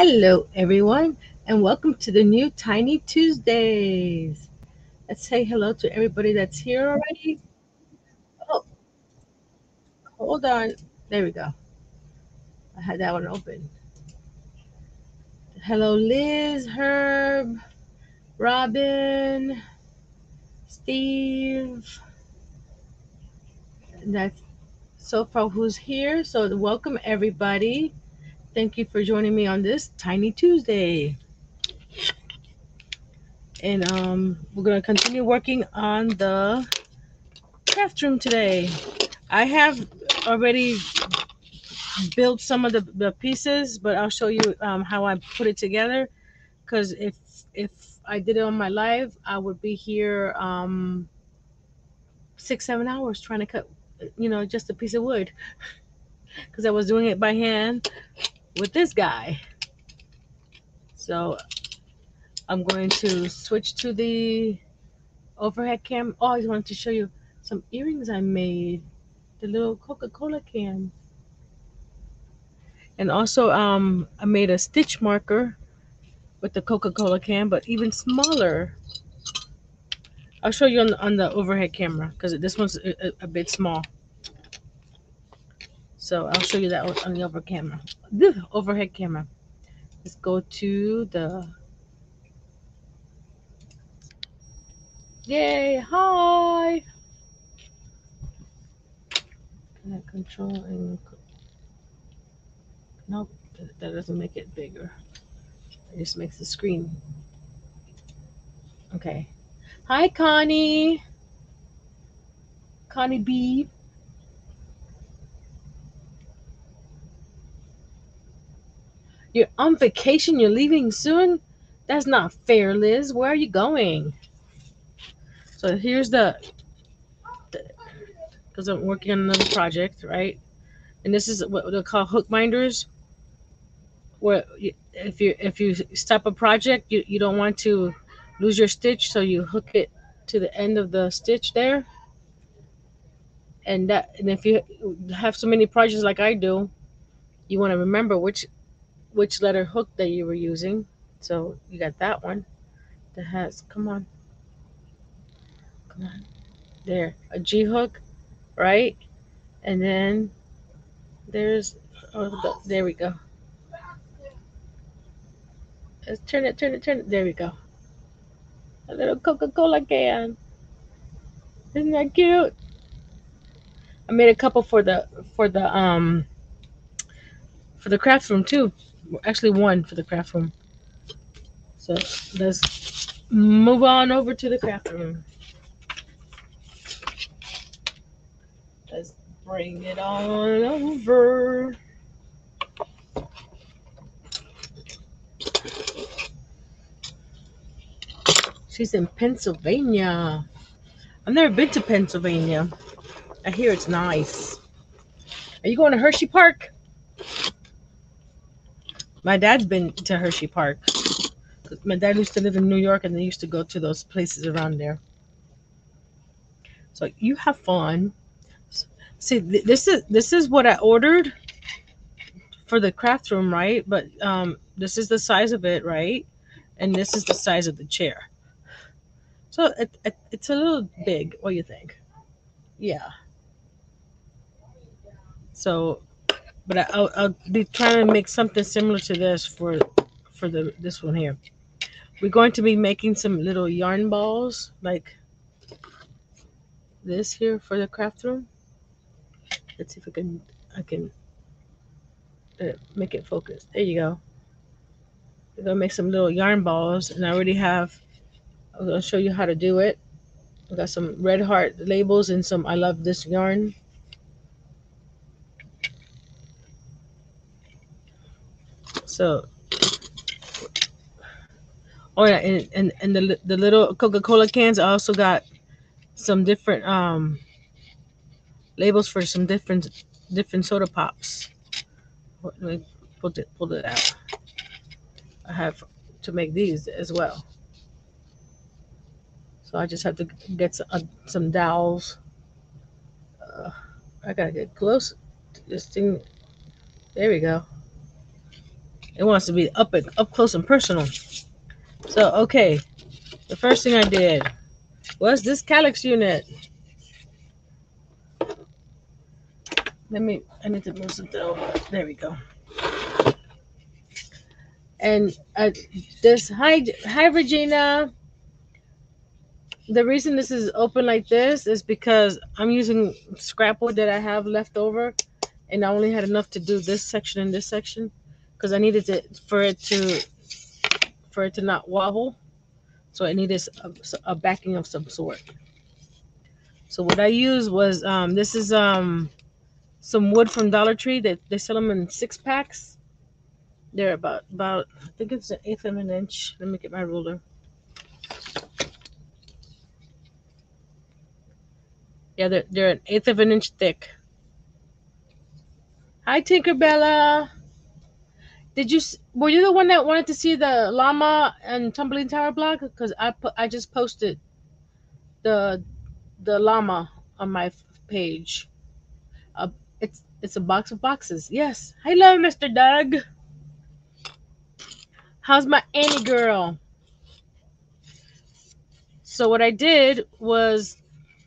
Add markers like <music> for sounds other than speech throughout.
Hello, everyone, and welcome to the new Tiny Tuesdays. Let's say hello to everybody that's here already. Oh, hold on. There we go. I had that one open. Hello, Liz, Herb, Robin, Steve. That's so far who's here. So, welcome, everybody. Thank you for joining me on this Tiny Tuesday. And um, we're going to continue working on the craft room today. I have already built some of the, the pieces, but I'll show you um, how I put it together. Because if if I did it on my live, I would be here um, six, seven hours trying to cut, you know, just a piece of wood. <laughs> Because I was doing it by hand with this guy. So I'm going to switch to the overhead cam. Oh, I wanted to show you some earrings I made. The little Coca-Cola can. And also um, I made a stitch marker with the Coca-Cola can, but even smaller. I'll show you on the, on the overhead camera because this one's a, a, a, bit small. So I'll show you that on the over camera, the overhead camera. Let's go to the Yay, hi. Can I control and nope, that doesn't make it bigger. It just makes the screen. Okay. Hi, Connie. Connie B. You're on vacation. You're leaving soon? That's not fair, Liz. Where are you going? So here's the, because I'm working on another project, right? And this is what they call hook binders. Where if you if you stop a project, you, you don't want to lose your stitch, so you hook it to the end of the stitch there. And that and if you have so many projects like I do, you want to remember which which letter hook that you were using. So you got that one that has come on. Come on. There. A G hook, right? And then there's oh the, there we go. Let's turn it, turn it, turn it. There we go. A little Coca-Cola can. Isn't that cute? I made a couple for the for the um for the craft room too. Actually one for the craft room. So let's move on over to the craft room. Let's bring it on over. She's in Pennsylvania. I've never been to Pennsylvania. I hear it's nice. Are you going to Hershey Park? My dad's been to Hershey Park. My dad used to live in New York and they used to go to those places around there. So you have fun. See, this is this is what I ordered for the craft room, right? But um, this is the size of it, right? And this is the size of the chair. So it, it, it's a little big. What do you think? Yeah. So, but I, I'll, I'll be trying to make something similar to this for for the this one here. We're going to be making some little yarn balls like this here for the craft room. Let's see if I can I can uh, make it focus. There you go. We're gonna make some little yarn balls, and I already have I'm to show you how to do it. I got some red heart labels and some I love this yarn. So, oh yeah, and, and, and the, the little Coca-Cola cans, I also got some different um, labels for some different different soda pops. Let me pull it, pull it out. I have to make these as well. So I just have to get some, uh, some dowels. Uh, I gotta get close to this thing. There we go. It wants to be up and up close and personal. So okay, the first thing I did was this Kallax unit. Let me. I need to move something over. There we go. And uh, this hi hi Regina. The reason this is open like this is because I'm using scrap wood that I have left over, and I only had enough to do this section and this section, because I needed to for it to for it to not wobble. So I needed a, a backing of some sort. So what I used was um, this is um, some wood from Dollar Tree that they sell them in six packs. They're about about I think it's an eighth of an inch. Let me get my ruler. Yeah, they're they're an eighth of an inch thick. Hi Tinkerbella. Did you were you the one that wanted to see the llama and tumbling tower blog? Because I put I just posted the the llama on my page. Uh, it's it's a box of boxes. Yes. Hello, Mr. Doug. How's my Annie girl? So what I did was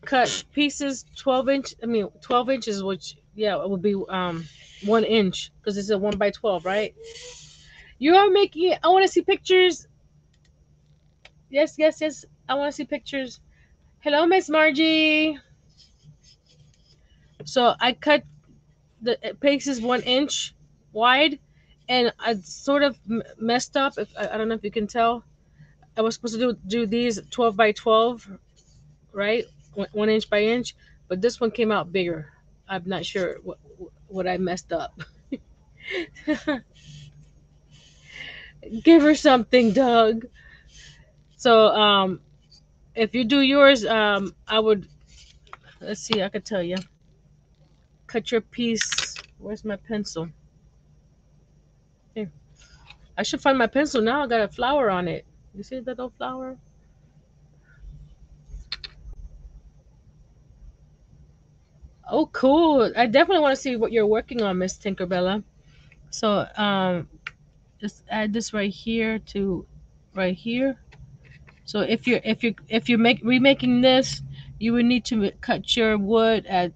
cut pieces 12 inch. I mean 12 inches, which yeah, it would be um one inch because it's a one by 12, right? You are making. I want to see pictures. Yes, yes, yes. I want to see pictures. Hello, Miss Margie. So I cut the pieces one inch wide and I sort of messed up. If I, I don't know if you can tell, I was supposed to do do these 12 by 12, right? One, one inch by inch, but this one came out bigger. I'm not sure what what I messed up. <laughs> Give her something, Doug. So um, if you do yours, um, I would. Let's see. I could tell you. Cut your piece. Where's my pencil? I should find my pencil now. I got a flower on it. You see that little flower? Oh, cool. I definitely want to see what you're working on, Miss Tinkerbella. So, um, just add this right here to right here. So if you're if you're if you're make remaking this, you would need to cut your wood at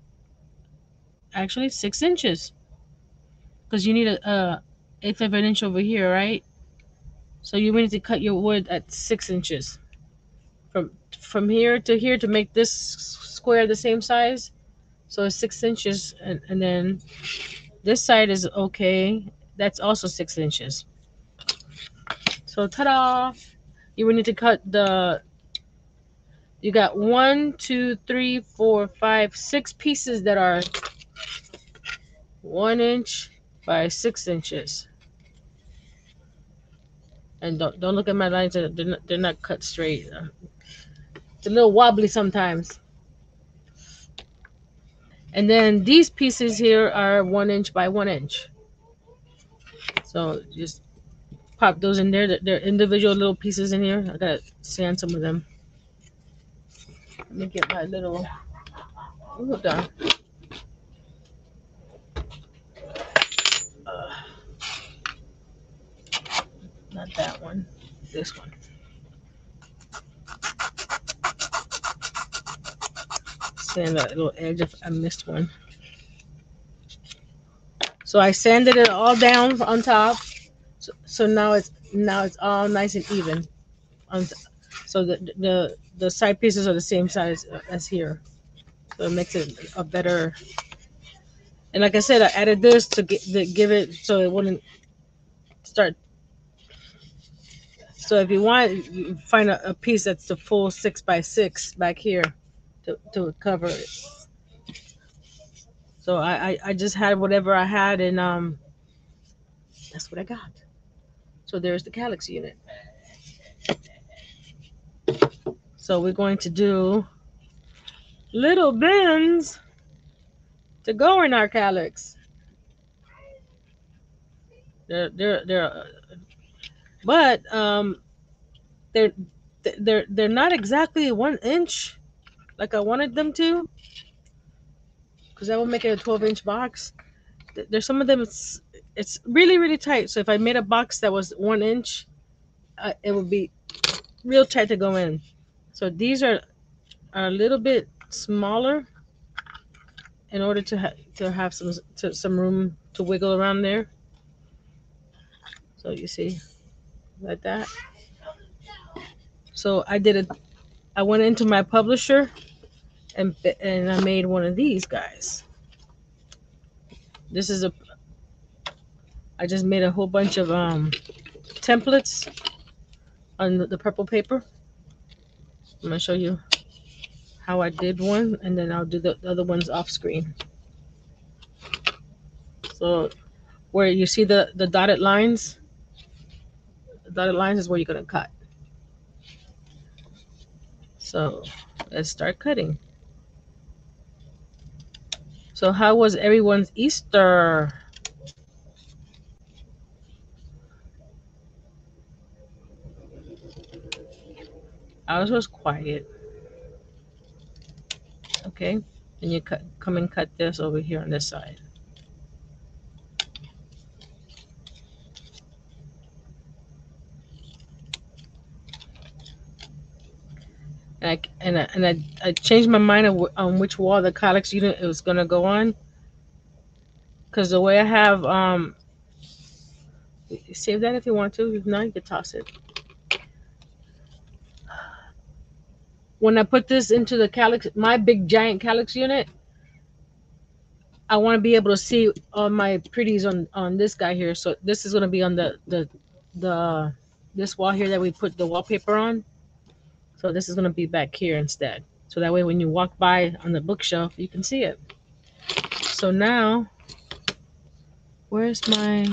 actually six inches because you need a, a eighth of an inch over here, right? So you need to cut your wood at six inches from from here to here to make this square the same size. So it's six inches, and, and then this side is okay. That's also six inches. So ta-da! You would need to cut the. You got one, two, three, four, five, six pieces that are one inch by six inches. And don't don't look at my lines; they're not, they're not cut straight. It's a little wobbly sometimes. And then these pieces here are one inch by one inch. So just pop those in there. They're individual little pieces in here. I gotta sand some of them. Let me get my little. Hold on. Uh, not that one. This one. Sand that little edge if I missed one. So I sanded it all down on top. So, so now it's now it's all nice and even. so the the the side pieces are the same size as here. So it makes it a better. And like I said, I added this to, get, to give it so it wouldn't start so if you want, you find a, a, piece that's the full six by six back here to, to cover it. So I, I, I just had whatever I had and um that's what I got. So there's the Kallax unit. So we're going to do little bins to go in our Kallax. They're, they're, they're but um, they're they're they're not exactly one inch like I wanted them to, because that would make it a 12 inch box. There's some of them it's really really tight. So if I made a box that was one inch, uh, it would be real tight to go in. So these are, are a little bit smaller in order to, ha to have some to, some room to wiggle around there. So you see, like that. So I did it. I went into my publisher and and I made one of these guys. This is a. I just made a whole bunch of um templates on the, the purple paper. I'm gonna show you how I did one, and then I'll do the, the other ones off screen. So where you see the the dotted lines, dotted lines is where you're gonna cut. So let's start cutting. So how was everyone's Easter? Ours was quiet. Okay, and you cut, come and cut this over here on this side. And I and I, I, changed my mind on which wall the Kallax unit was gonna go on. Cause the way I have um, save that if you want to. If not, you can toss it. When I put this into the Kallax, my big giant Kallax unit, I want to be able to see all my pretties on on this guy here. So this is gonna be on the the the this wall here that we put the wallpaper on. So this is going to be back here instead. So that way when you walk by on the bookshelf, you can see it. So now, where's my,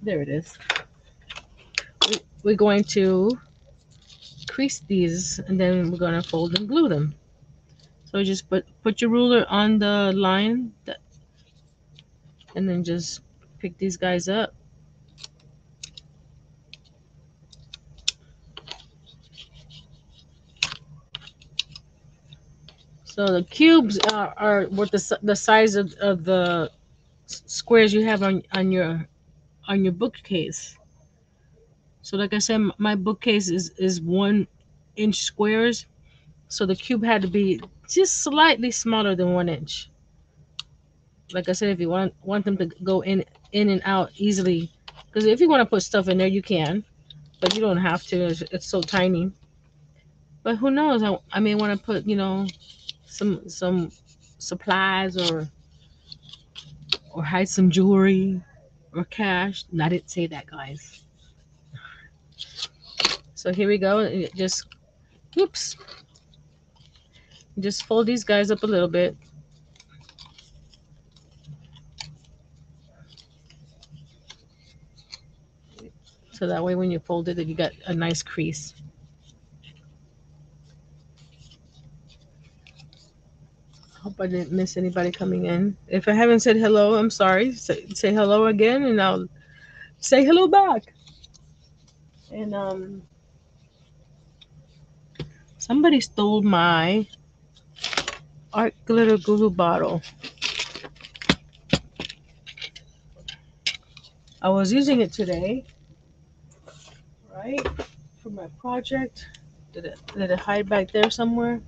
there it is. We're going to crease these and then we're going to fold and glue them. So just put, put your ruler on the line that, and then just pick these guys up So the cubes are, are what the the size of, of the squares you have on on your on your bookcase. So like I said, my bookcase is is one inch squares, so the cube had to be just slightly smaller than one inch. Like I said, if you want want them to go in in and out easily, because if you want to put stuff in there, you can, but you don't have to. It's, it's so tiny. But who knows? I, I may want to put you know some some supplies or or hide some jewelry or cash. I didn't say that, guys. So here we go. Just oops. Just fold these guys up a little bit. So that way when you fold it, you got a nice crease. Hope I didn't miss anybody coming in. If I haven't said hello, I'm sorry. Say, say hello again, and I'll say hello back. And um, somebody stole my art glitter glue bottle. I was using it today, right, for my project. Did it did it hide back there somewhere?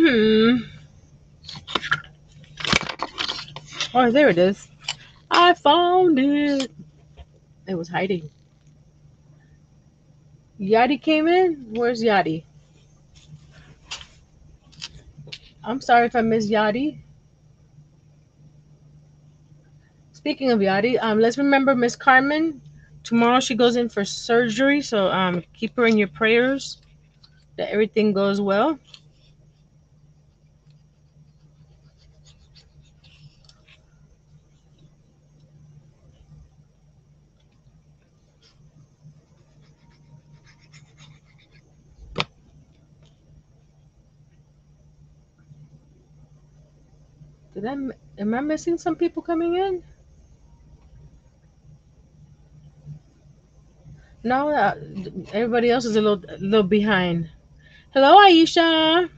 Hmm. Oh, there it is. I found it. It was hiding. Yadi came in. Where's Yadi? I'm sorry if I missed Yadi. Speaking of Yadi, um, let's remember Miss Carmen. Tomorrow she goes in for surgery, so um, keep her in your prayers that everything goes well. Am I missing some people coming in? No, uh, everybody else is a little, a little behind. Hello, Aisha.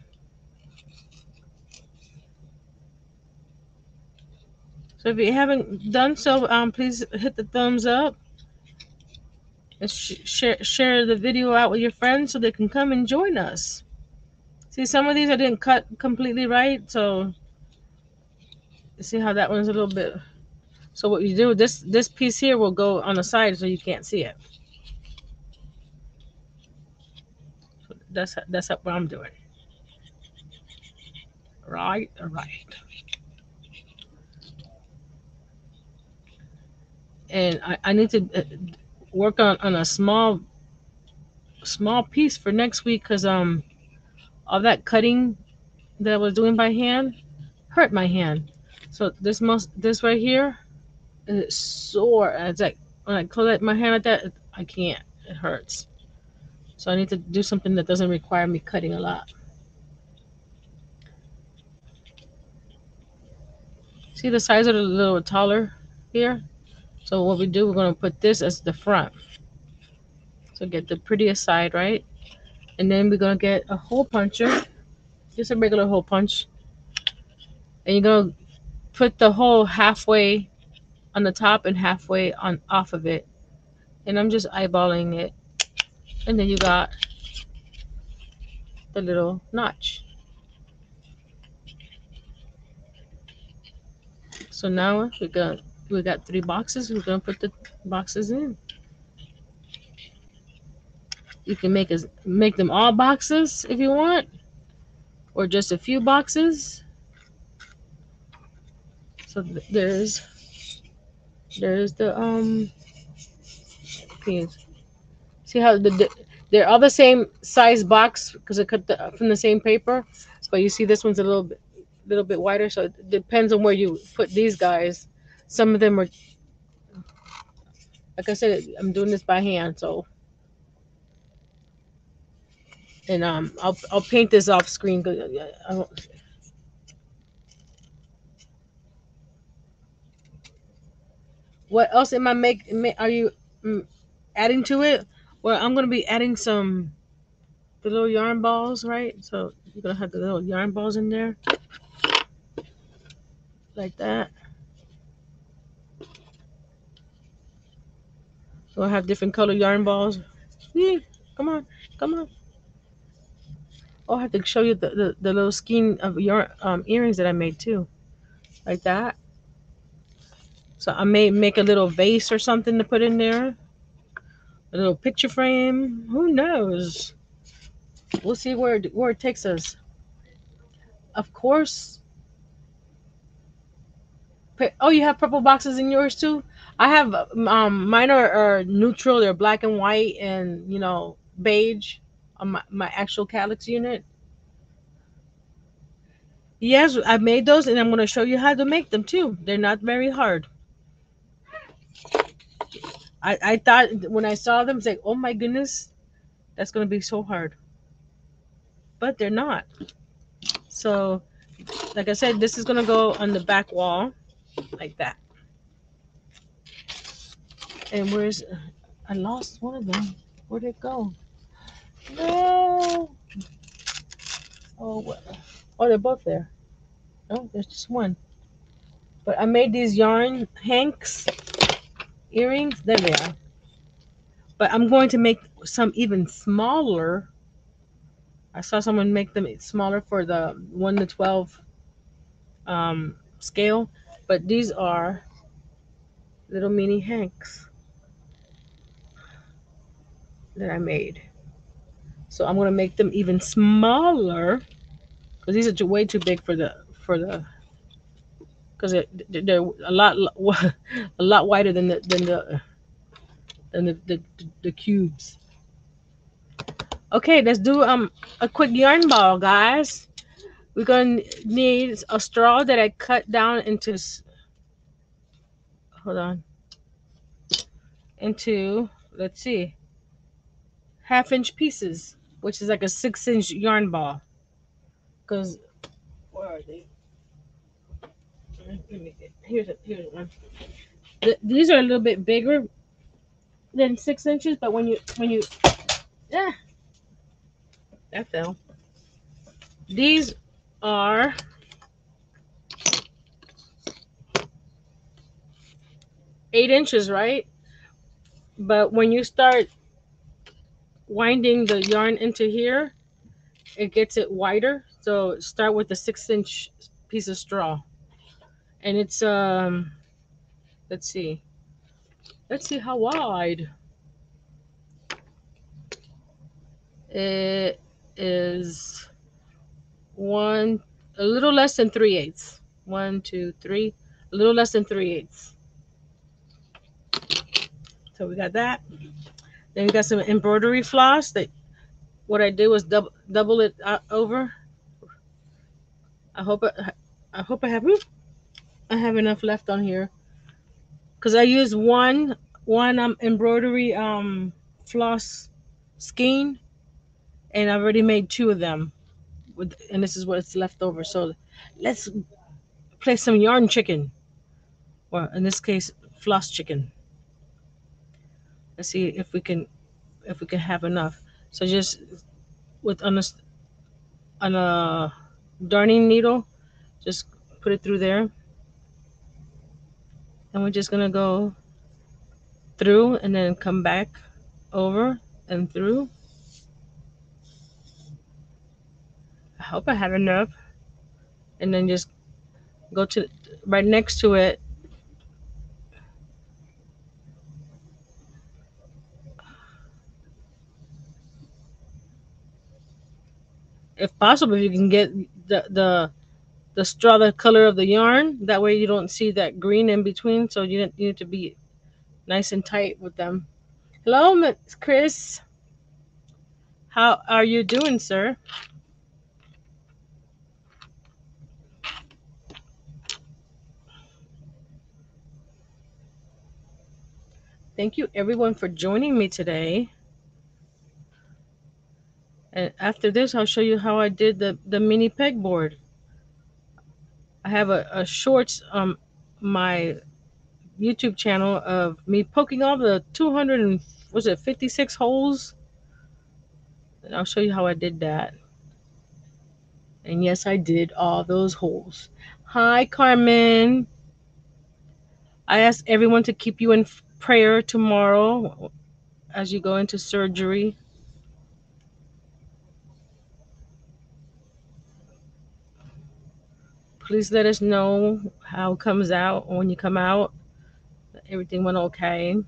So if you haven't done so, um, please hit the thumbs up. And sh share, share the video out with your friends so they can come and join us. See, some of these I didn't cut completely right, so see how that one's a little bit. So what you do, this this piece here will go on the side so you can't see it. So that's that's what I'm doing. Right, right. And I, I need to uh, work on, on a small small piece for next week because um all that cutting that I was doing by hand hurt my hand. So this must this right here is sore. And it's like when I close my hand like that, I can't. It hurts. So I need to do something that doesn't require me cutting a lot. See the size of a little taller here? So what we do, we're going to put this as the front. So get the prettiest side, right? And then we're going to get a hole puncher, just a regular hole punch. And you're to put the hole halfway on the top and halfway on off of it. And I'm just eyeballing it. And then you got the little notch. So now we got we got three boxes. We're gonna put the boxes in. You can make us make them all boxes if you want, or just a few boxes. So there's there's the um piece. See how the, they're all the same size box because I cut the, from the same paper, but you see this one's a little bit little bit wider, so it depends on where you put these guys. Some of them are, like I said, I'm doing this by hand, so. And um, I'll I'll paint this off screen. I don't, what else am I make? Are you mm, adding to it? Well, I'm gonna be adding some the little yarn balls, right? So you're gonna have the little yarn balls in there like that. So I have different color yarn balls. Yeah, come on, come on. Oh, I have to show you the, the, the little skein of yarn um, earrings that I made too. Like that. So I may make a little vase or something to put in there. A little picture frame. Who knows? We'll see where it, where it takes us. Of course, Oh, you have purple boxes in yours too? I have um mine are, are neutral, they're black and white and you know beige on my, my actual Kallax unit. Yes, I made those and I'm going to show you how to make them too. They're not very hard. I, I thought when I saw them, it's like, oh my goodness, that's going to be so hard. But they're not. So, like I said, this is going to go on the back wall like that. And where's I lost one of them. Where'd it go? No. Oh, oh, they're both there. Oh, there's just one. But I made these yarn hanks earrings. There they are. But I'm going to make some even smaller. I saw someone make them smaller for the 1 to 12 um, scale. But these are little mini hanks that I made. So I'm gonna make them even smaller because these are way too big for the for the because they're, they're a lot <laughs> a lot wider than the than the than the, the, the cubes. Okay, let's do um a quick yarn ball, guys. We're to need a straw that I cut down into, hold on, into, let's see, half inch pieces, which is like a six inch yarn ball. Because, where are they? Here's a, here's one. The, these are a little bit bigger than six inches, but when you, when you, yeah, that fell. These are eight inches, right? But when you start winding the yarn into here, it gets it wider. So start with the six inch piece of straw. And it's, um, let's see, let's see how wide. It is one, a little less than three eighths. One, two, three, a little less than three eighths. So we got that. Then we got some embroidery floss that what I did was double double it uh, over. I hope I, I hope I have I have enough left on here because I used one one um embroidery um floss skein and I've already made two of them with and this is what's left over. So let's play some yarn chicken. Well, in this case, floss chicken. Let's see if we can if we can have enough. So just with on a on a darning needle, just put it through there. And we're just gonna go through and then come back over and through. I hope I have enough. And then just go to right next to it if possible, if you can get the the the straw the color of the yarn, that way you don't see that green in between. So you you need to be nice and tight with them. Hello, Miss Chris. How are you doing, sir? Thank you, everyone, for joining me today. And after this, I'll show you how I did the, the mini pegboard. I have a, a shorts um my YouTube channel of me poking all the 200 and was it 56 holes. And I'll show you how I did that. And yes, I did all those holes. Hi, Carmen. I ask everyone to keep you in prayer tomorrow as you go into surgery. Please let us know how it comes out when you come out. Everything went okay. And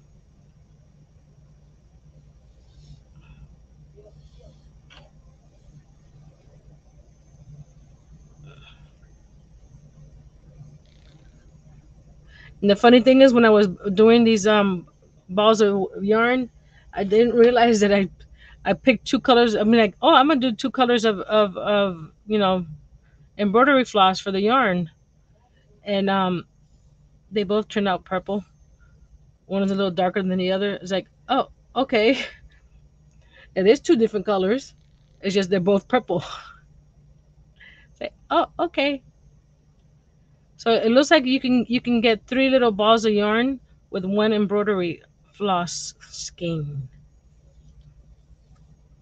the funny thing is, when I was doing these um balls of yarn, I didn't realize that I I picked two colors. I mean, like, oh, I'm gonna do two colors of of of you know embroidery floss for the yarn. And um, they both turned out purple. One is a little darker than the other. It's like, oh, okay. <laughs> And there's two different colors. It's just they're both purple. <laughs> Say, oh, okay. So it looks like you can you can get three little balls of yarn with one embroidery floss skein.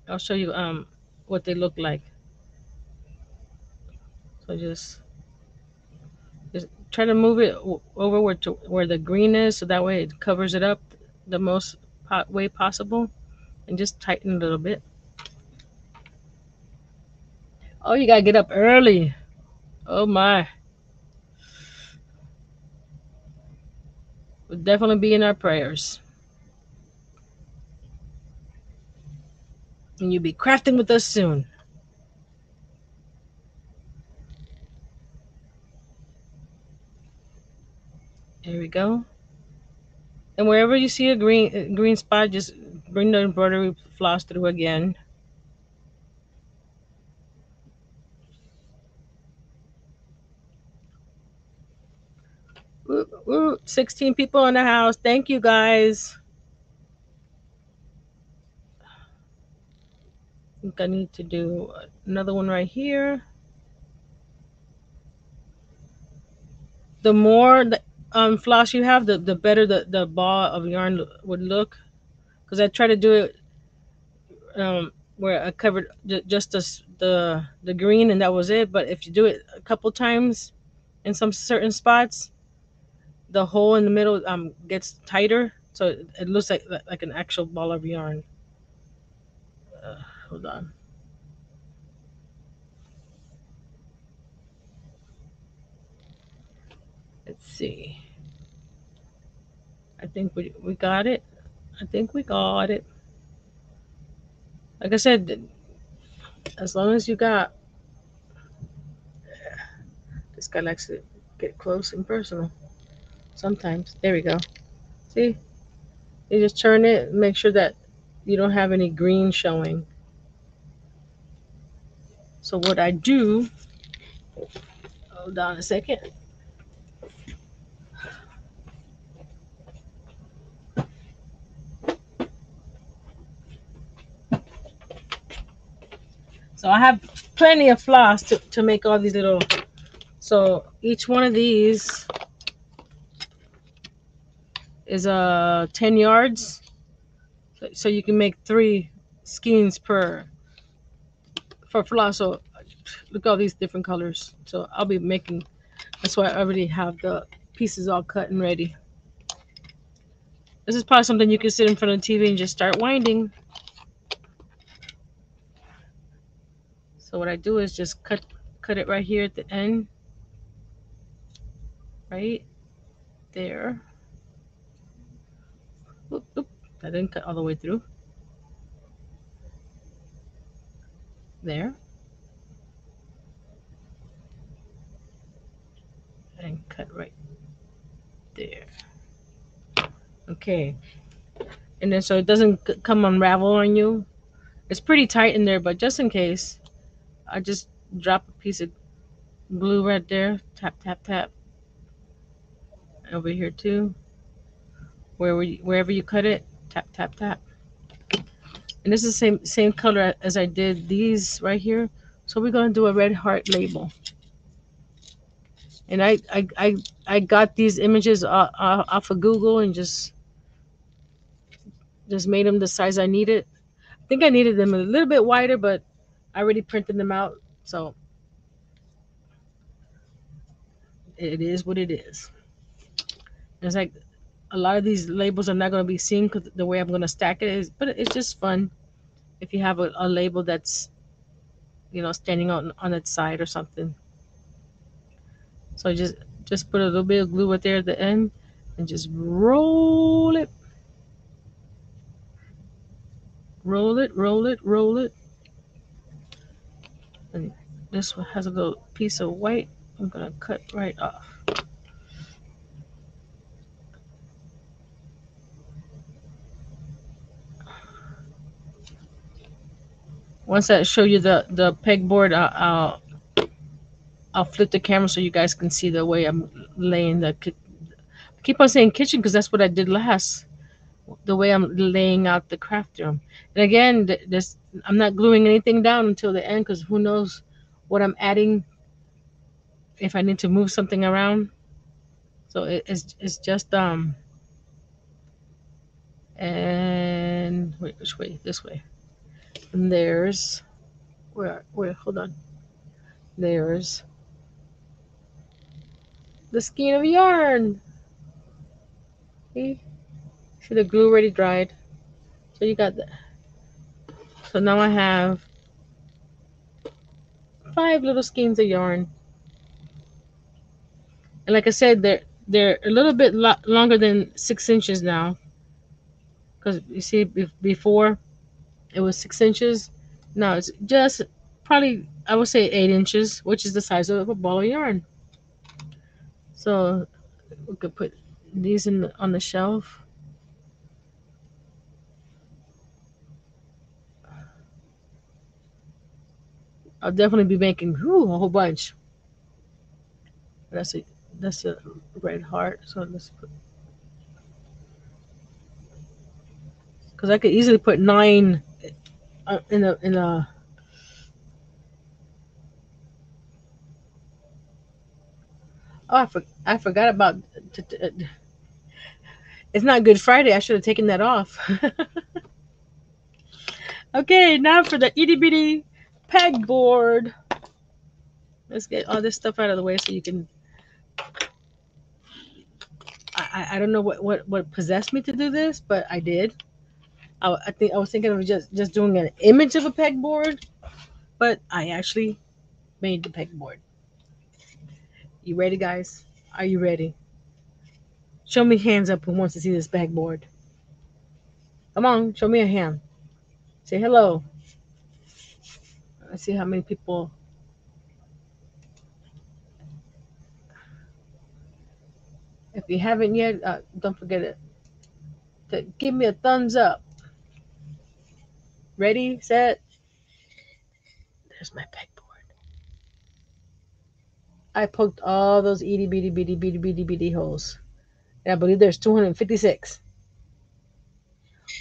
I'll show you um what they look like. So just just try to move it over where to where the green is, so that way it covers it up the most way possible, and just tighten a little bit. Oh, you gotta get up early. Oh my. We'll definitely be in our prayers. And you'll be crafting with us soon. There we go. And wherever you see a green green spot, just bring the embroidery floss through again. Ooh, ooh, 16 people in the house. Thank you guys. I think I need to do another one right here. The more the um floss you have, the the better the the ball of yarn would look. Because I try to do it um where I covered just the, the the green and that was it. But if you do it a couple times in some certain spots, the hole in the middle um gets tighter, so it, it looks like like an actual ball of yarn. Uh, hold on. Let's see. I think we we got it. I think we got it. Like I said, as long as you got this guy likes to get close and personal. Sometimes. There we go. See? You just turn it, make sure that you don't have any green showing. So what I do, hold on a second. So I have plenty of floss to, to make all these little, so each one of these is uh 10 yards. So, you can make three skeins per, for floss. So look at all these different colors. So I'll be making, that's why I already have the pieces all cut and ready. This is probably something you can sit in front of the TV and just start winding. So what I do is just cut cut it right here at the end. Right there. Oop, oop. That didn't cut all the way through. There. And cut right there. Okay. And then so it doesn't come unravel on you. It's pretty tight in there, but just in case, I just drop a piece of glue right there. Tap, tap, tap. Over here too. Where we, wherever you cut it, tap, tap, tap. And this is the same same color as I did these right here. So we're gonna do a red heart label. And I I I, I got these images off, off of Google and just just made them the size I needed. I think I needed them a little bit wider, but I already printed them out, so it is what it is. It's like a lot of these labels are not going to be seen because the way I'm going to stack it is, but it's just fun if you have a, a label that's, you know, standing on on its side or something. So just just put a little bit of glue right there at the end and just roll it. Roll it, roll it, roll it. And this one has a little piece of white. I'm going to cut right off. Once I show you the, the pegboard, I'll, I'll, I'll flip the camera so you guys can see the way I'm laying the, I keep on saying kitchen because that's what I did last the way I'm laying out the craft room. And again, this I'm not gluing anything down until the end because who knows what I'm adding if I need to move something around. So it, it's it's just um and wait which way this way. And there's where where hold on. There's the skein of yarn. See? See the glue already dried. So you got that. So now I have five little skeins of yarn. And like I said, they're they're a little bit lo longer than six inches now. Because you see, before it was six inches. Now it's just probably I would say eight inches, which is the size of a ball of yarn. So we could put these in the, on the shelf. I'll definitely be making whew, a whole bunch. That's a that's a red heart. So let's put because I could easily put nine uh, in a in a. Oh, I, for, I forgot about. It's not Good Friday. I should have taken that off. <laughs> okay, now for the itty bitty pegboard. Let's get all this stuff out of the way so you can I, I don't know what, what, what possessed me to do this, but I did. I, I think I was thinking of just, just doing an image of a pegboard, but I actually made the pegboard. You ready, guys? Are you ready? Show me hands up who wants to see this pegboard. Come on, show me a hand. Say hello. Let's see how many people. If you haven't yet, uh, don't forget it. To give me a thumbs up. Ready, set. There's my pegboard. I poked all those itty bitty bitty bitty bitty bitty holes. And I believe there's 256.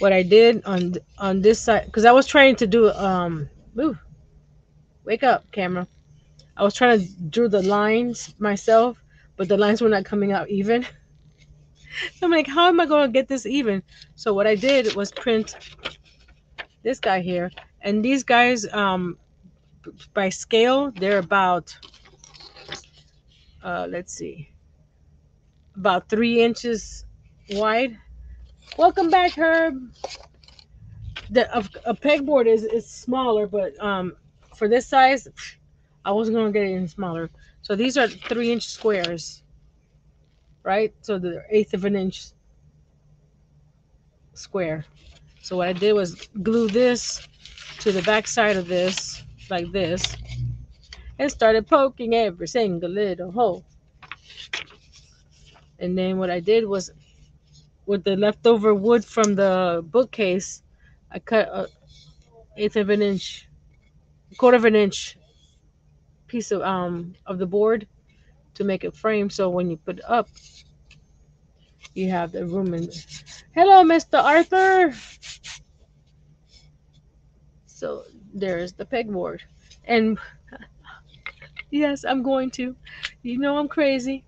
What I did on on this side, because I was trying to do um ooh, wake up camera. I was trying to draw the lines myself, but the lines were not coming out even. <laughs> I'm like, how am I going to get this even? So what I did was print this guy here, and these guys, um, by scale, they're about, uh, let's see, about three inches wide. Welcome back, Herb. The a, a pegboard is is smaller, but um, for this size, I wasn't gonna get it any smaller. So these are three inch squares, right? So the eighth of an inch square. So what I did was glue this to the back side of this, like this, and started poking every single little hole. And then what I did was, with the leftover wood from the bookcase, I cut a eighth of an inch, quarter of an inch piece of um of the board to make it frame. So when you put it up, you have the room in. Hello, Mr. Arthur. So there's the pegboard, and <laughs> yes, I'm going to. You know I'm crazy.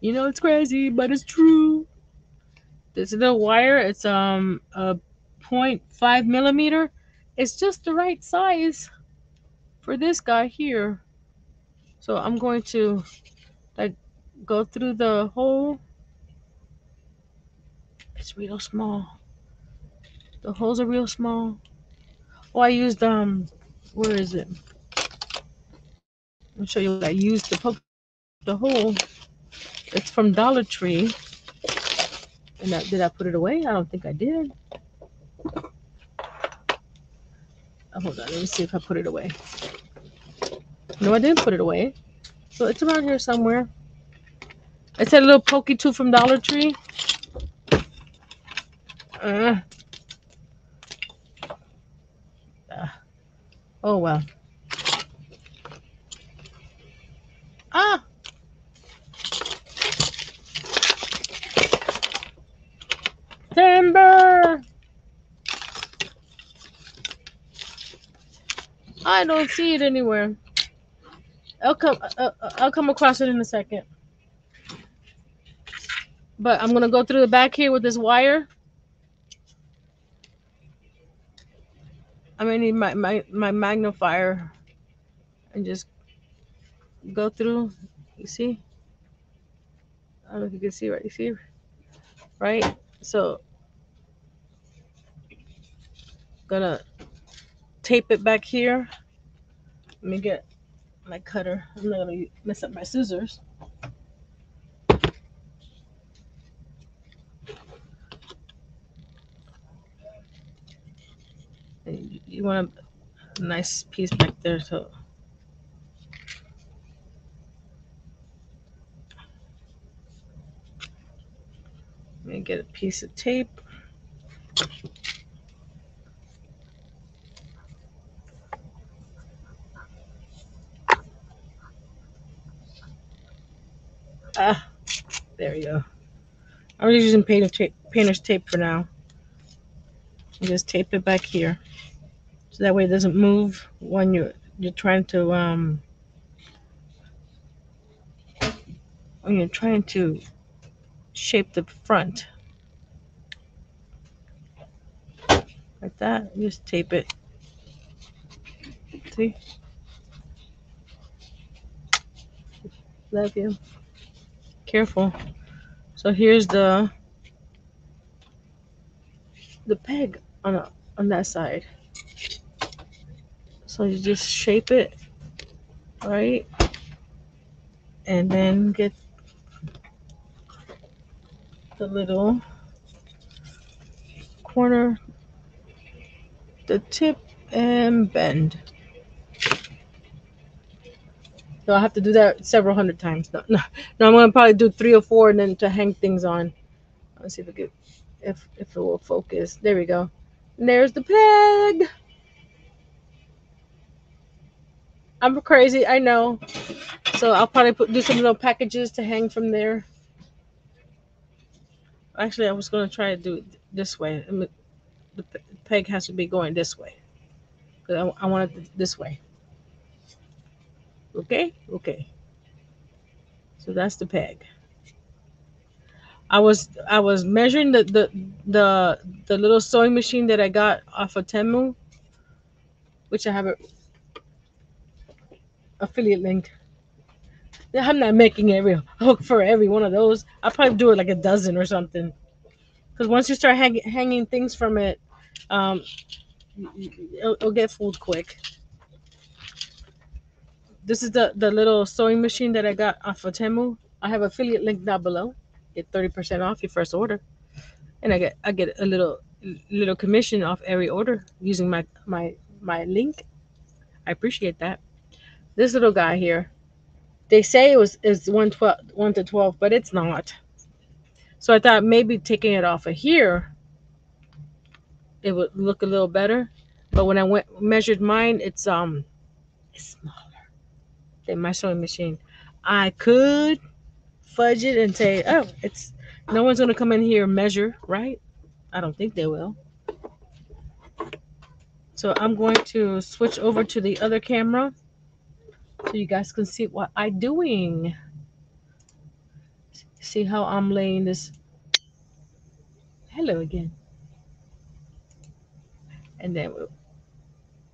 You know it's crazy, but it's true. This is the wire. It's um a 0.5 millimeter. It's just the right size for this guy here. So I'm going to like go through the hole. It's real small. The holes are real small. Oh, I used um, where is it? I'll show you what I used to poke the hole. It's from Dollar Tree. And that, did I put it away? I don't think I did. Oh, hold on, let me see if I put it away. No, I didn't put it away. So it's around here somewhere. It's a little pokey too from Dollar Tree. Uh, uh, oh well. Ah. Timber. I don't see it anywhere. I'll come. Uh, uh, I'll come across it in a second. But I'm gonna go through the back here with this wire. I'm gonna need my my my magnifier and just go through. You see? I don't know if you can see right. You see, right? So, gonna tape it back here. Let me get my cutter. I'm not gonna mess up my scissors. You want a nice piece back there, so. Let me get a piece of tape. Ah, there you go. I'm just using painter tape, painter's tape for now. Just tape it back here, so that way it doesn't move when you're you're trying to um when you're trying to shape the front like that. Just tape it. See? Love you. Careful. So here's the the peg on a, on that side. So you just shape it, right? And then get the little corner, the tip, and bend. So I'll have to do that several hundred times. No, no, no I'm gonna probably do three or four and then to hang things on. Let's see if it get, if if it will focus. There we go. And there's the peg. I'm crazy, I know. So I'll probably put do some little packages to hang from there. Actually, I was gonna try to do it this way. The peg has to be going this way. I, I want it this way. Okay, okay. So that's the peg. I was I was measuring the the the the little sewing machine that I got off of Temu, which I have a affiliate link. I'm not making every hook for every one of those. I'll probably do it like a dozen or something. Because once you start hang, hanging things from it, um, it'll, it'll get fooled quick this is the the little sewing machine that I got off of Temu. I have affiliate link down below. Get 30% off your first order. And I get I get a little little commission off every order using my my my link. I appreciate that. This little guy here, they say it was is 112 1 to 12, but it's not. So I thought maybe taking it off of here, it would look a little better. But when I went measured mine, it's um it's small my sewing machine. I could fudge it and say, oh, it's no one's gonna come in here and measure, right? I don't think they will. So I'm going to switch over to the other camera so you guys can see what I'm doing. See how I'm laying this. Hello again. And then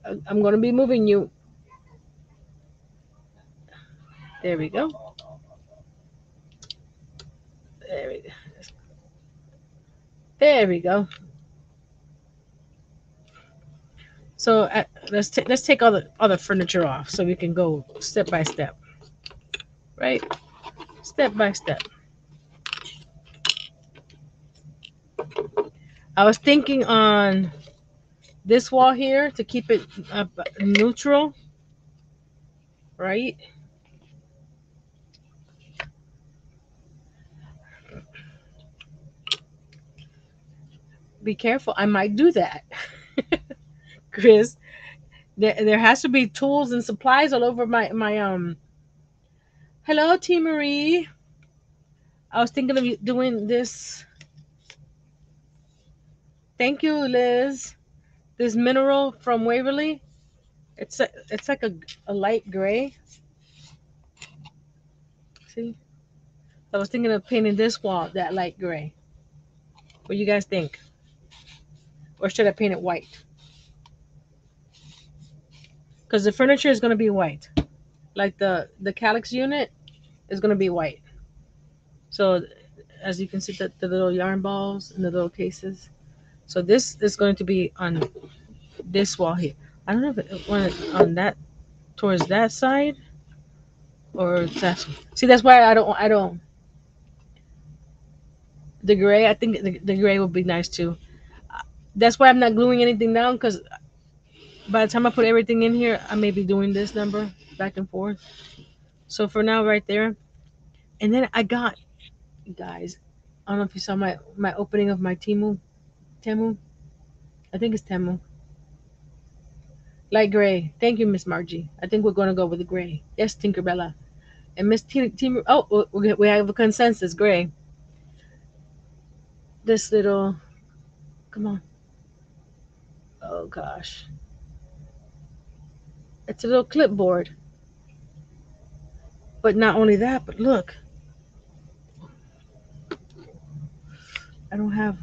uh, I'm going to be moving you there we go. There we go. There we go. So uh, let's take let's take all the the furniture off so we can go step by step. Right? Step by step. I was thinking on this wall here to keep it neutral. Right? Be careful. I might do that. <laughs> Chris, there, there has to be tools and supplies all over my, my, um, hello, T. Marie. I was thinking of doing this. Thank you, Liz. This mineral from Waverly. It's a, it's like a, a light gray. See? I was thinking of painting this wall that light gray. What do you guys think? Or should I paint it white? Because the furniture is going to be white. Like the, the Kallax unit is going to be white. So as you can see, the, the little yarn balls and the little cases. So this is going to be on this wall here. I don't know if it went on that towards that side or that's see that's why I don't I don't the gray I think the, the gray would be nice too that's why I'm not gluing anything down because by the time I put everything in here, I may be doing this number back and forth. So for now, right there. And then I got, guys, I don't know if you saw my, my opening of my Temu. Temu? I think it's Temu. Light gray. Thank you, Miss Margie. I think we're going to go with the gray. Yes, Tinkerbella. And Miss T- T- oh, we have a consensus, gray. This little, come on. Oh gosh. It's a little clipboard. But not only that, but look. I don't have.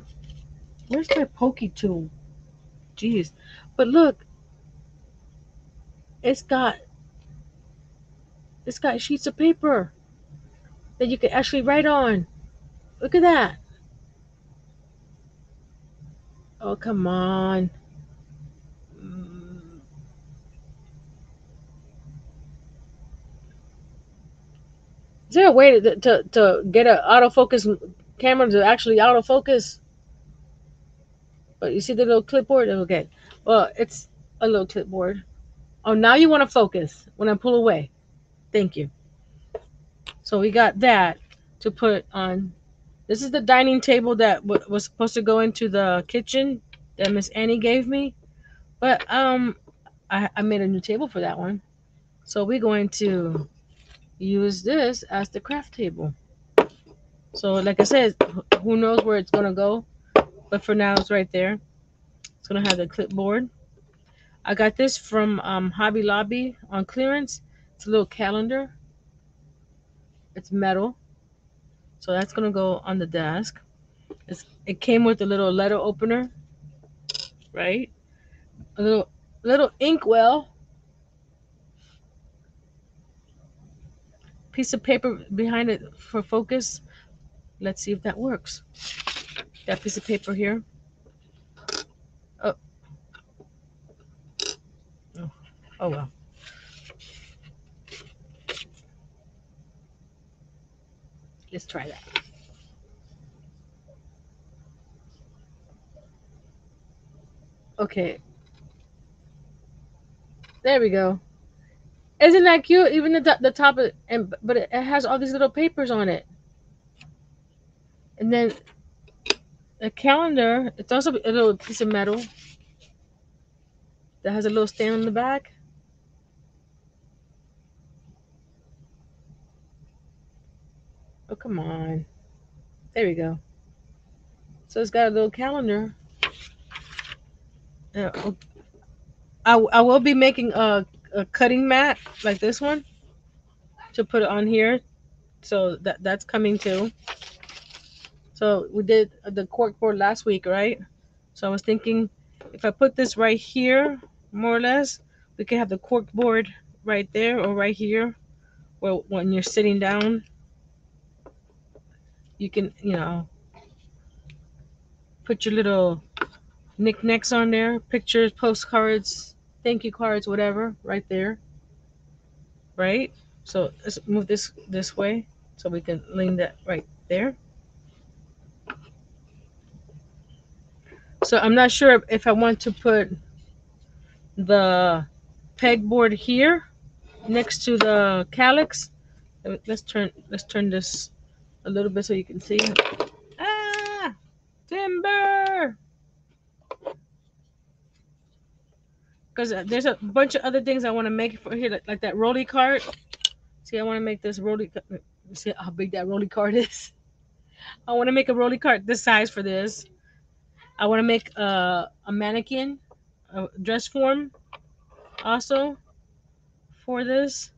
Where's my pokey tool? Jeez. But look. It's got. It's got sheets of paper. that you can actually write on. Look at that. Oh, come on. Is there a way to, to, to get an autofocus camera to actually autofocus? But you see the little clipboard? Okay. Well, it's a little clipboard. Oh, now you want to focus when I pull away. Thank you. So we got that to put on. This is the dining table that was supposed to go into the kitchen that Miss Annie gave me. But um, I, I made a new table for that one. So we're going to use this as the craft table. So like I said, who knows where it's going to go. But for now, it's right there. It's going to have the clipboard. I got this from um, Hobby Lobby on clearance. It's a little calendar. It's metal. So that's going to go on the desk. It's, it came with a little letter opener, right? A little little inkwell. Piece of paper behind it for focus. Let's see if that works. That piece of paper here. Oh. Oh, oh well. Let's try that. Okay. There we go. Isn't that cute? Even the, the top of and but it has all these little papers on it. And then the calendar, it's also a little piece of metal that has a little stand on the back. Oh, come on. There we go. So it's got a little calendar. Uh, I, I will be making a, a cutting mat like this one to put it on here. So that that's coming too. So we did the cork board last week, right? So I was thinking if I put this right here, more or less, we could have the cork board right there or right here where when you're sitting down you can, you know, put your little knickknacks on there, pictures, postcards, thank you cards, whatever, right there. Right? So let's move this this way so we can lean that right there. So I'm not sure if I want to put the pegboard here next to the Kallax. Let's turn let's turn this a little bit so you can see. Ah, timber. Because uh, there's a bunch of other things I want to make for here, like, like that rolly cart. See, I want to make this rolly. See how big that rolly cart <laughs> is. I want to make a rolly cart this size for this. I want to make a, a mannequin, a dress form, also for this.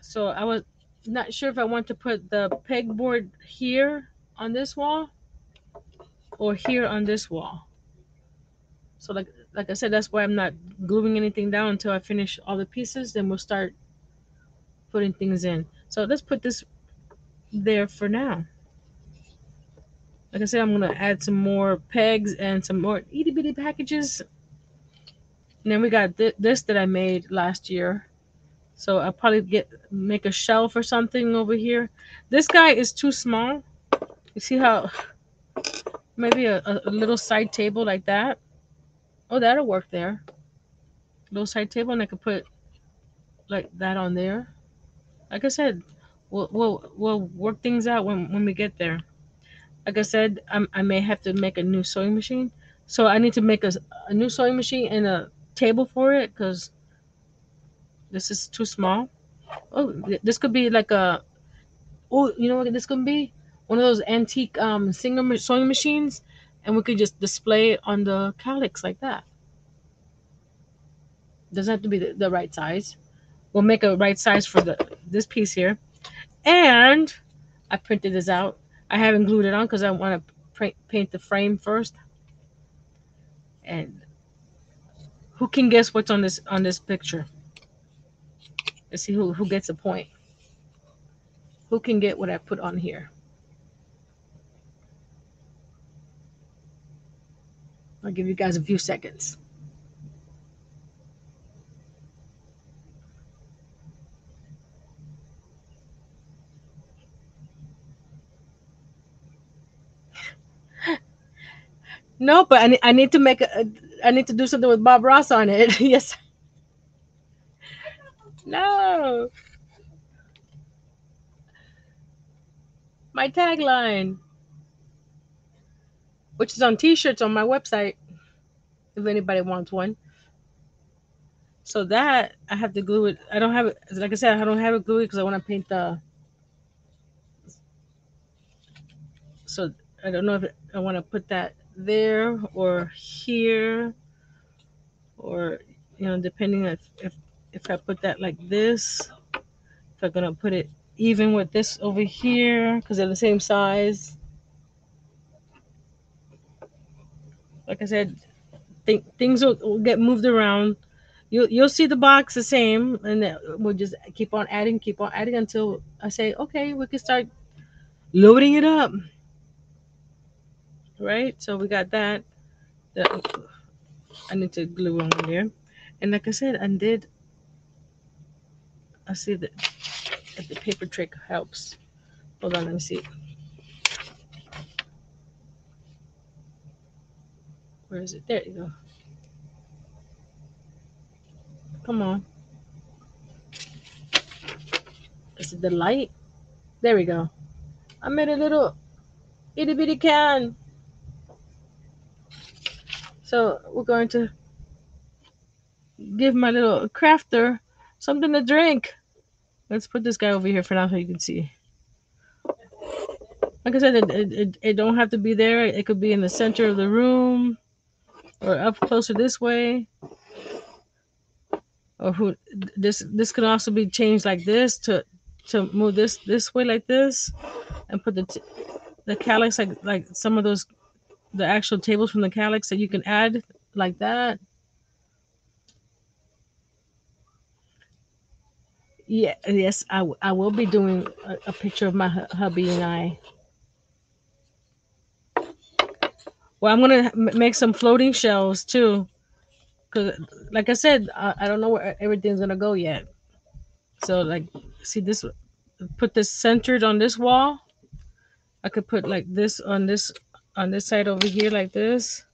So I was not sure if I want to put the pegboard here on this wall or here on this wall. So like like I said, that's why I'm not gluing anything down until I finish all the pieces. Then we'll start putting things in. So let's put this there for now. Like I said, I'm gonna add some more pegs and some more itty bitty packages. And then we got th this that I made last year. So I'll probably get make a shelf or something over here. This guy is too small. You see how maybe a, a little side table like that. Oh, that'll work there. Little side table, and I could put like that on there. Like I said, we'll we'll we'll work things out when when we get there. Like I said, I'm, I may have to make a new sewing machine. So I need to make a, a new sewing machine and a table for it because this is too small. Oh, this could be like a. Oh, you know what this could be? One of those antique um sewing machines, and we could just display it on the Kallax like that. Doesn't have to be the, the right size. We'll make a right size for the this piece here, and I printed this out. I haven't glued it on because I want to paint the frame first. And who can guess what's on this on this picture? Let's see who, who gets a point. Who can get what I put on here? I'll give you guys a few seconds. <laughs> No, but I need, I need to make a, I need to do something with Bob Ross on it. <laughs> yes. No. My tagline, which is on t-shirts on my website, if anybody wants one. So that I have to glue it. I don't have it. Like I said, I don't have it glued because I want to paint the. So I don't know if I want to put that there or here or you know depending if if, if I put that like this if I'm gonna put it even with this over here because they're the same size like I said things will, will get moved around you'll you'll see the box the same and we'll just keep on adding keep on adding until I say okay we can start loading it up right? So we got that. The, I need to glue on there. And like I said, I did. I see that the paper trick helps. Hold on, let me see. Where is it? There you go. Come on. Is it the light? There we go. I made a little itty bitty can. So we're going to give my little crafter something to drink. Let's put this guy over here for now so you can see. Like I said, it, it, it, don't have to be there. It could be in the center of the room or up closer this way. Or who this this can also be changed like this to to move this this way like this and put the the Kallax like like some of those the actual tables from the Kallax that you can add like that. Yeah, yes, I, I will be doing a, a picture of my hubby and I. Well, I'm gonna make some floating shells too, because like I said, I, I don't know where everything's gonna go yet. So like, see this, put this centered on this wall. I could put like this on this on this side over here like this.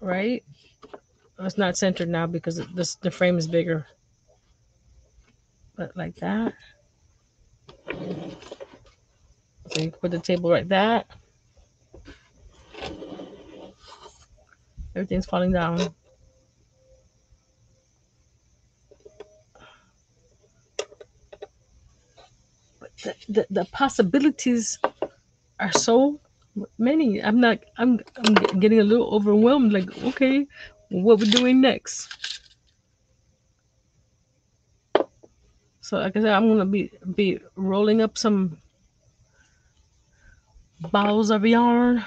Right? Oh, it's not centered now because this the frame is bigger. But like that. So you put the table right that everything's falling down but the, the, the possibilities are so many. I'm not. I'm. I'm getting a little overwhelmed. Like, okay, what we're doing next? So, like I said, I'm gonna be be rolling up some balls of yarn,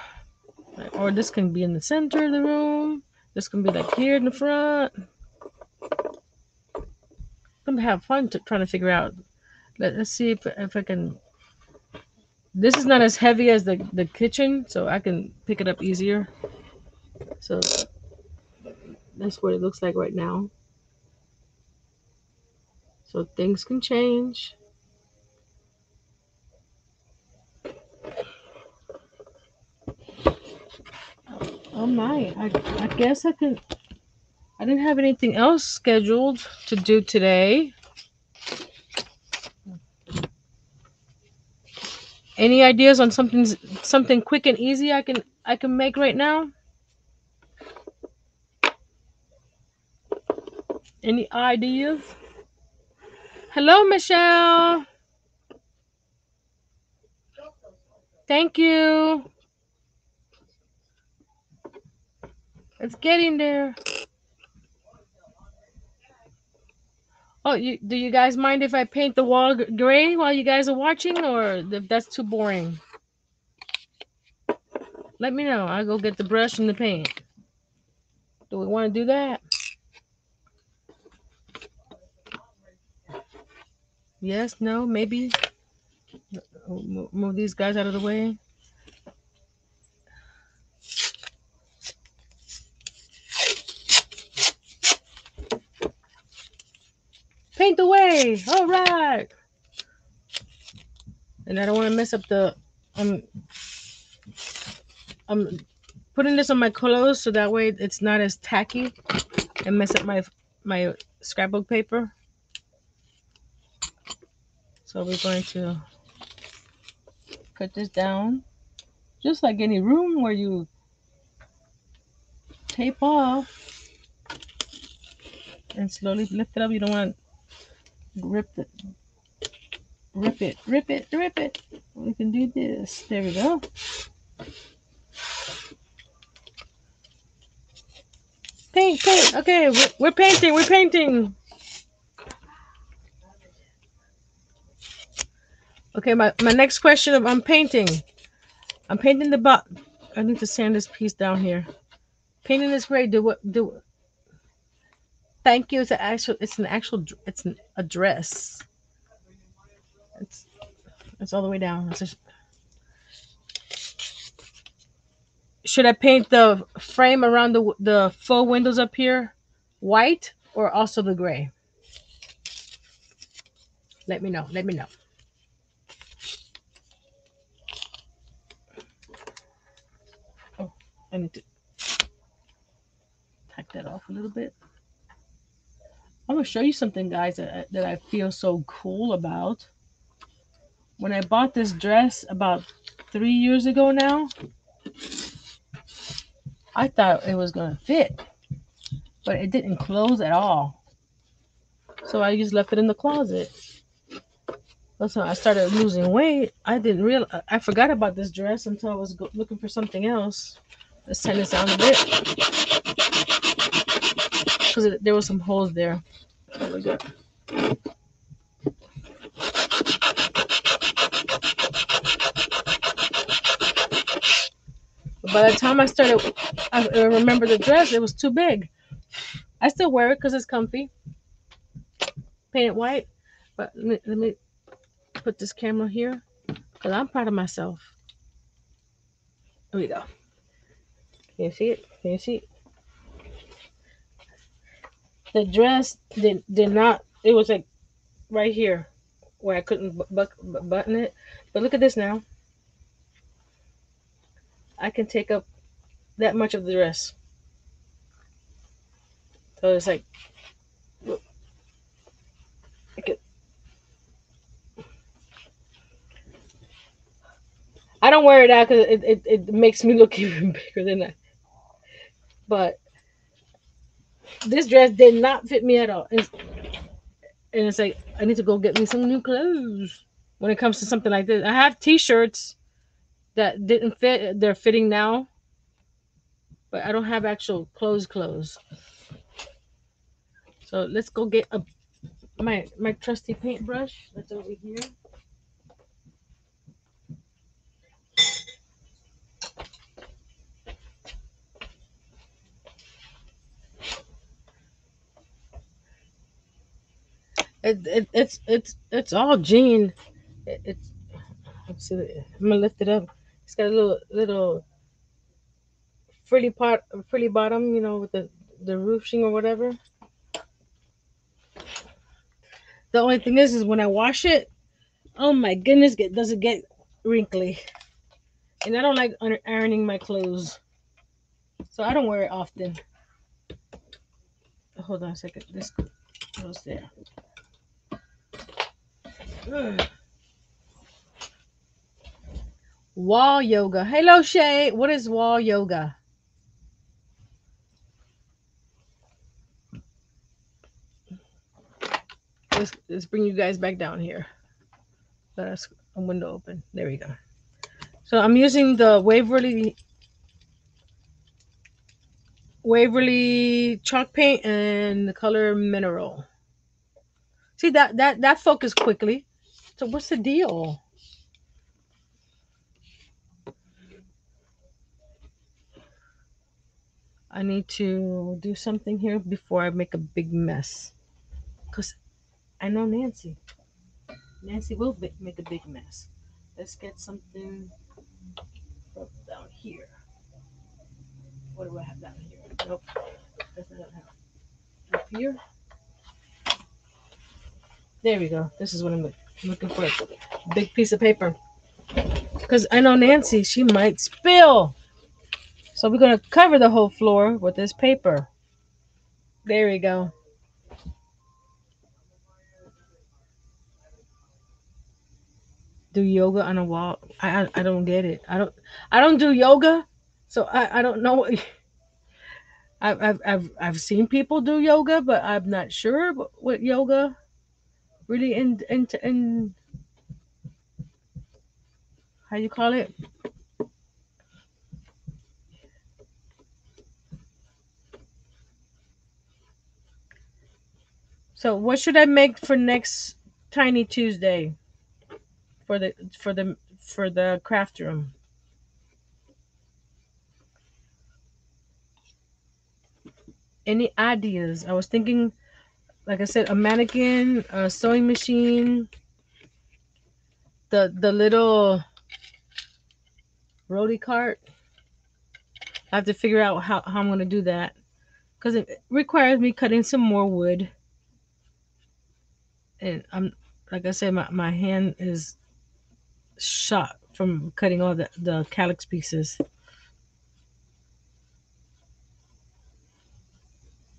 or this can be in the center of the room. This can be like here in the front. I'm gonna have fun trying to figure out. Let, us see if if I can this is not as heavy as the, the kitchen, so I can pick it up easier. So that's what it looks like right now. So things can change. Oh my, I, I guess I can, I didn't have anything else scheduled to do today. Any ideas on something something quick and easy I can I can make right now? Any ideas? Hello, Michelle. Thank you. It's getting there. Oh, you, do you guys mind if I paint the wall gray while you guys are watching, or if that's too boring? Let me know. I'll go get the brush and the paint. Do we want to do that? Yes, no, maybe. Move these guys out of the way. Paint way. All right. And I don't want to mess up the. Um, I'm putting this on my clothes so that way it's not as tacky and mess up my my scrapbook paper. So we're going to put this down, just like any room where you tape off and slowly lift it up. You don't want rip it, rip it, rip it, rip it. We can do this. There we go. Paint, paint. Okay, we're, we're painting. We're painting. Okay, my, my next question of I'm painting. I'm painting the bot. I need to sand this piece down here. Painting this gray. Do what? Do. Thank you. It's an actual. It's an actual. It's an, a dress. It's. It's all the way down. Just, should I paint the frame around the the faux windows up here white or also the gray? Let me know. Let me know. Oh, I need to take that off a little bit. I'm gonna show you something, guys, that, that I feel so cool about. When I bought this dress about three years ago now, I thought it was gonna fit, but it didn't close at all. So I just left it in the closet. That's when I started losing weight. I didn't real. I forgot about this dress until I was looking for something else. Let's turn this down a bit because there was some holes there. There. By the time I started, I remember the dress. It was too big. I still wear it because it's comfy. Paint it white. But let me, let me put this camera here because I'm proud of myself. Here we go. Can you see it? Can you see it? The dress did did not. It was like right here where I couldn't bu- bu- button it. But look at this now. I can take up that much of the dress. So it's like, I could. I don't wear it out because it, it, it makes me look <laughs> even bigger than that. But this dress did not fit me at all. It's, and it's like I need to go get me some new clothes when it comes to something like this. I have t-shirts that didn't fit. They're fitting now, but I don't have actual clothes clothes. So let's go get a my my trusty paintbrush that's over here. It, it it's it's it's all jean. It, it's see. I'm gonna lift it up. It's got a little little frilly part, frilly bottom. You know, with the the ruching or whatever. The only thing is, is when I wash it, oh my goodness, get does it get wrinkly? And I don't like ironing my clothes, so I don't wear it often. Hold on a second. This goes there. Wall yoga. Hello, Shay. What is wall yoga? Let's, let's bring you guys back down here. Us a window open. There we go. So I'm using the Waverly Waverly chalk paint and the color mineral. See that that that focused quickly. So what's the deal? I need to do something here before I make a big mess. Cause I know Nancy. Nancy will make a big mess. Let's get something from down here. What do I have down here? Nope. That's not have. Up here. There we go. This is what I'm look- looking for. A big piece of paper. Because I know Nancy, she might spill. So we're going to cover the whole floor with this paper. There we go. Do yoga on a wall? I, I I don't get it. I don't I don't do yoga, so I, I don't know. What, <laughs> I've, I've I've I've seen people do yoga, but I'm not sure what yoga really in in in how you call it. So what should I make for next Tiny Tuesday for the for the for the craft room? Any ideas? I was thinking, like I said, a mannequin, a sewing machine, the the little roly cart. I have to figure out how, how I'm gonna do that because it requires me cutting some more wood. And I'm like I said, my, my hand is shot from cutting all the, the Kallax pieces.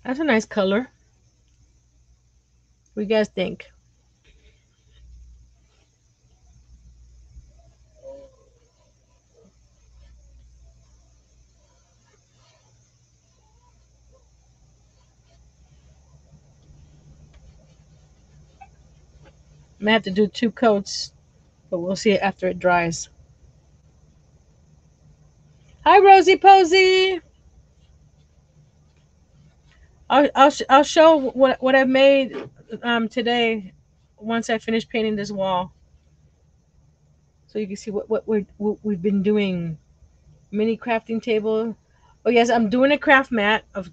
That's a nice color. What do you guys think? I may have to do two coats, but we'll see it after it dries. Hi, Rosie Posey. I'll I'll, I'll show what what I've made um today once I finish painting this wall, so you can see what what we we've been doing. Mini crafting table. Oh yes, I'm doing a craft mat of.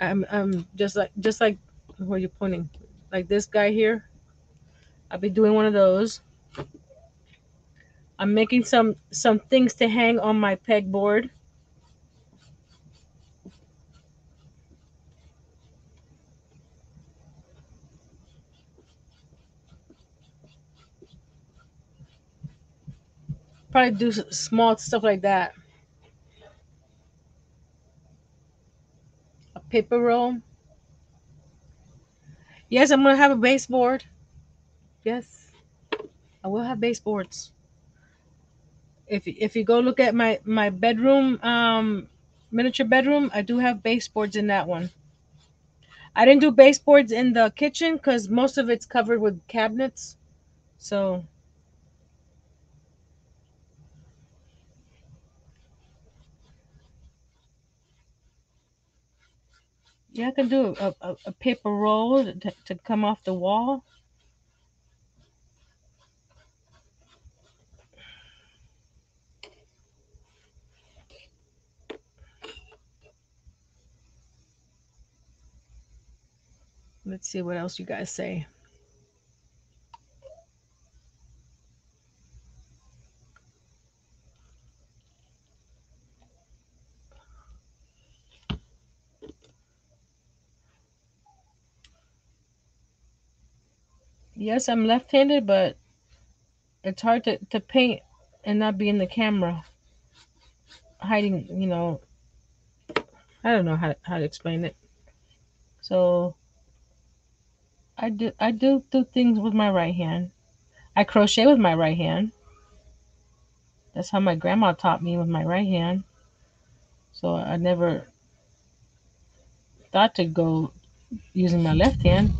I'm I'm just like just like where are you pointing, like this guy here. I'll be doing one of those. I'm making some some things to hang on my pegboard. Probably do small stuff like that. A paper roll. Yes, I'm gonna have a baseboard. Yes, I will have baseboards. If if you go look at my my bedroom um miniature bedroom, I do have baseboards in that one. I didn't do baseboards in the kitchen because most of it's covered with cabinets. So yeah, I can do a, a, a paper roll to, to come off the wall. Let's see what else you guys say. Yes, I'm left-handed, but it's hard to, to paint and not be in the camera hiding, you know, I don't know how, how to explain it. So I do I do do things with my right hand. I crochet with my right hand. That's how my grandma taught me with my right hand. So I never thought to go using my left hand.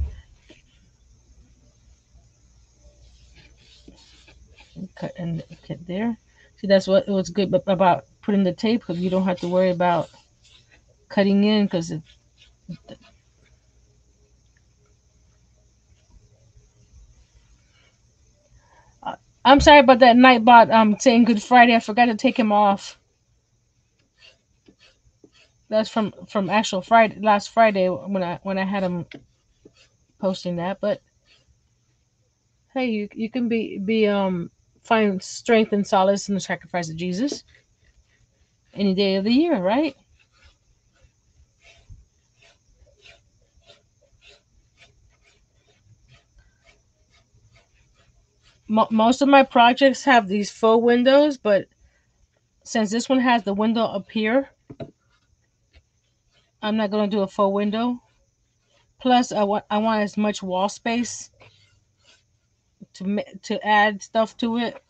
Cut and cut there. See, that's what it was good about putting the tape because you don't have to worry about cutting in because it. I'm sorry about that Nightbot um saying Good Friday. I forgot to take him off. That's from from actual Friday last Friday when I when I had him posting that. But Hey, you you can be be um find strength and solace in the sacrifice of Jesus any day of the year, right? Most of my projects have these faux windows, but since this one has the window up here, I'm not gonna do a faux window. Plus, I want I want as much wall space to to add stuff to it,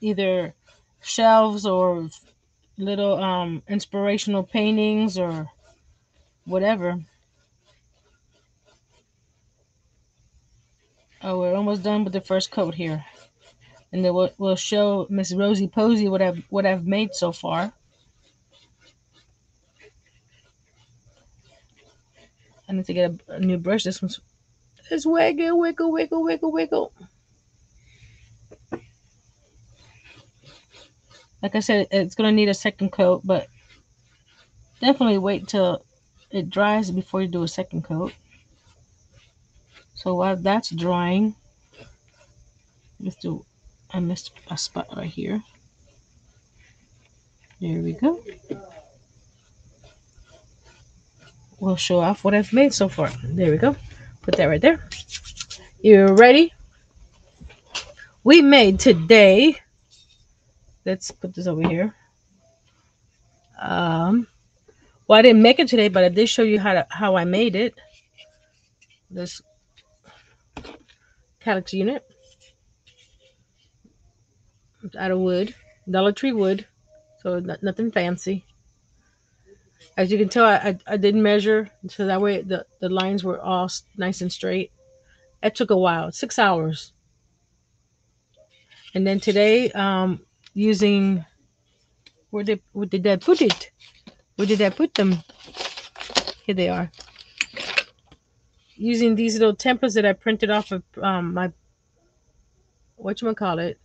either shelves or little um inspirational paintings or whatever. Oh, we're almost done with the first coat here, and then we'll, we'll show Miss Rosie Posey what I've what I've made so far. I need to get a, a new brush. This one's it's wiggle, wiggle, wiggle, wiggle, wiggle. Like I said, it's gonna need a second coat, but definitely wait till it dries before you do a second coat. So while that's drying, let's do. I missed a spot right here. There we go. We'll show off what I've made so far. There we go. Put that right there. You ready? We made today. Let's put this over here. Um, well, I didn't make it today, but I did show you how to, how I made it. This Kallax unit out of wood, Dollar Tree wood, so not, nothing fancy. As you can tell, I, I, I didn't measure, so that way the, the lines were all nice and straight. It took a while, six hours. And then today, um, using where did where did I put it? Where did I put them? Here they are. Using these little templates that I printed off of um, my what you call it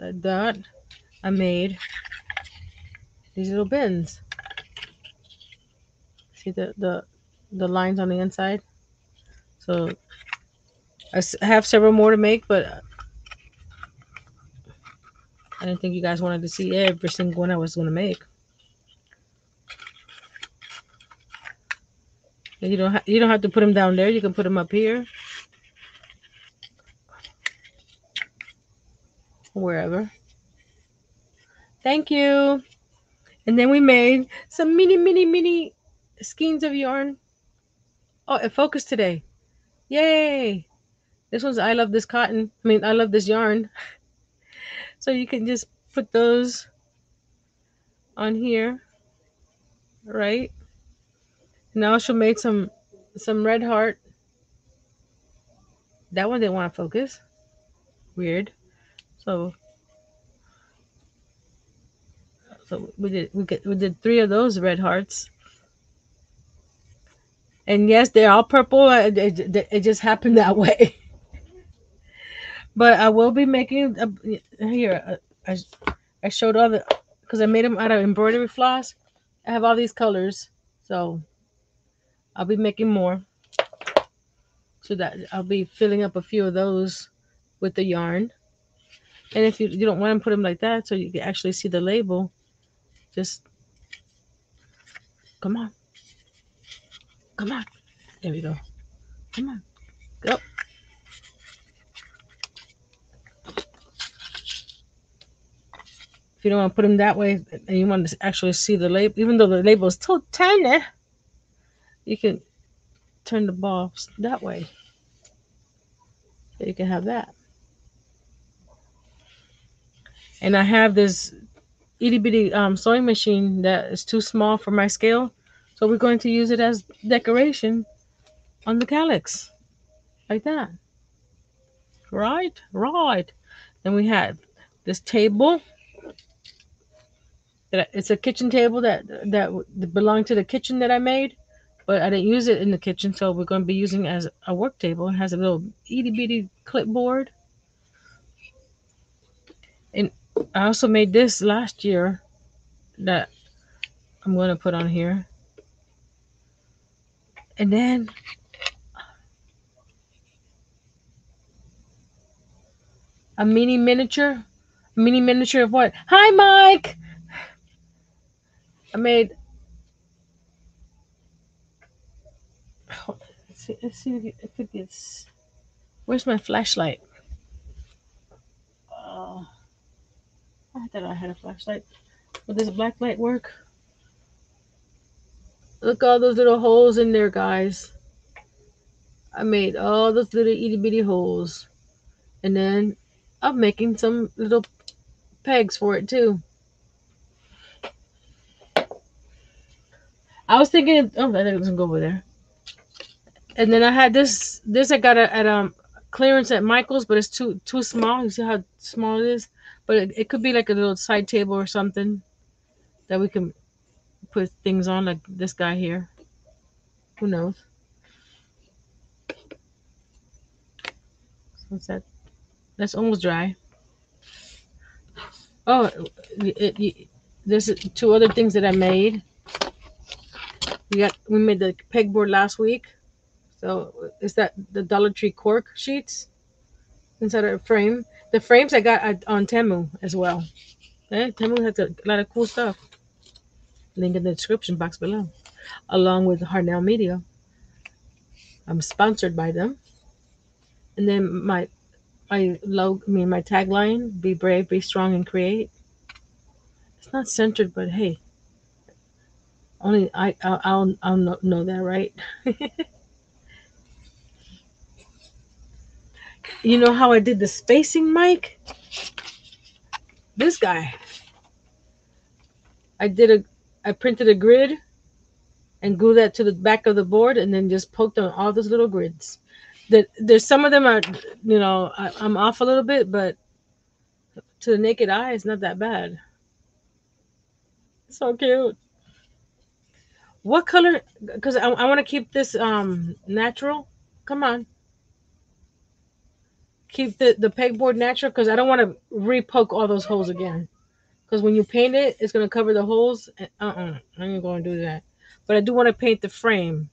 uh, that I made these little bins. See the the the lines on the inside. So I have several more to make, but uh, I didn't think you guys wanted to see every single one I was going to make. You don't you don't have to put them down there. You can put them up here, wherever. Thank you. And then we made some mini mini mini skeins of yarn. Oh, it focused today. Yay! This one's I love this cotton. I mean, I love this yarn. <laughs> So you can just put those on here, right? Now also made some some red heart. That one didn't want to focus. Weird. So so we did we get we did three of those red hearts. And yes, they're all purple. uh, It, it, it just happened <laughs> that way. But I will be making a, here. uh, I I showed all the because I made them out of embroidery floss. I have all these colors, so I'll be making more. So that I'll be filling up a few of those with the yarn. And if you you don't want to put them like that, so you can actually see the label, just come on, come on. There we go. Come on, go. If you don't want to put them that way, and you want to actually see the label, even though the label is so tiny, you can turn the ball that way. So you can have that. And I have this itty bitty um, sewing machine that is too small for my scale. So we're going to use it as decoration on the Kallax. Like that. Right? Right. Then we have this table. It's a kitchen table that that belonged to the kitchen that I made, but I didn't use it in the kitchen, so we're going to be using as a work table. It has a little itty bitty clipboard. And I also made this last year that I'm going to put on here. And then a mini miniature. A mini miniature of what? Hi, Mike. I made. Let's see, let's see if it gets. Where's my flashlight? Uh, I thought I had a flashlight. Will this black light work? Look all those little holes in there, guys. I made all those little itty bitty holes. And then I'm making some little pegs for it too. I was thinking, oh, that doesn't go over there. And then I had this. This I got at um clearance at Michael's, but it's too too small. You see how small it is? But it, it could be like a little side table or something that we can put things on, like this guy here. Who knows? What's that? That's almost dry. Oh, it, it, there's two other things that I made. We got we made the pegboard last week. So is that the Dollar Tree cork sheets inside of a frame? The frames I got on Temu as well. Eh, Temu has a lot of cool stuff. Link in the description box below, along with Harnell Media. I'm sponsored by them. And then my my log, I mean my tagline: "Be brave, be strong, and create." It's not centered, but hey, only I I'll I'll, I'll know, know that, right? <laughs> you know how I did the spacing, Mike? This guy. I did a I printed a grid and glue that to the back of the board and then just poked on all those little grids. That there's some of them are, you know, I, I'm off a little bit, but to the naked eye, it's not that bad. So cute. What color? Because I, I want to keep this um natural. Come on. Keep the, the pegboard natural because I don't want to re-poke all those holes again. Because when you paint it, it's going to cover the holes. Uh-uh. I ain't going to do that. But I do want to paint the frame.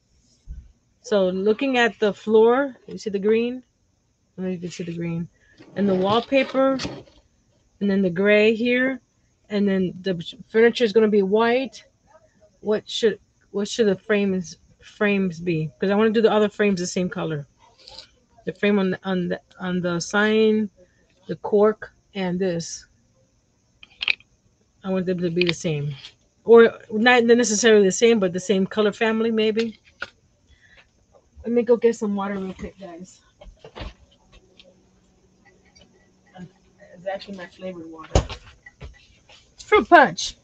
So looking at the floor, you see the green? I know you can see the green. And the wallpaper. And then the gray here. And then the furniture is going to be white. What should what should the frames frames be? Because I want to do the other frames the same color. The frame on the on the on the sign, the cork, and this. I want them to be the same. Or not necessarily the same, but the same color family, maybe. Let me go get some water real quick, guys. It's actually my flavored water. Fruit punch.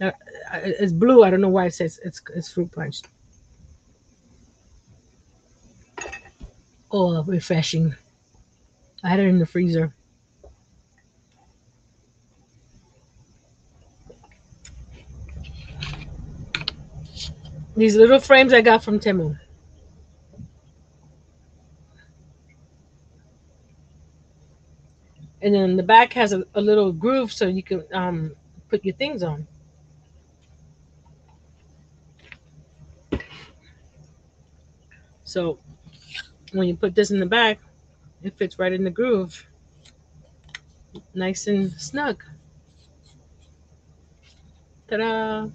Uh, it's blue. I don't know why it says it's it's fruit punch. Oh, refreshing. I had it in the freezer. These little frames I got from Temu. And then the back has a, a little groove so you can um, put your things on. So when you put this in the back, it fits right in the groove. Nice and snug. Ta-da!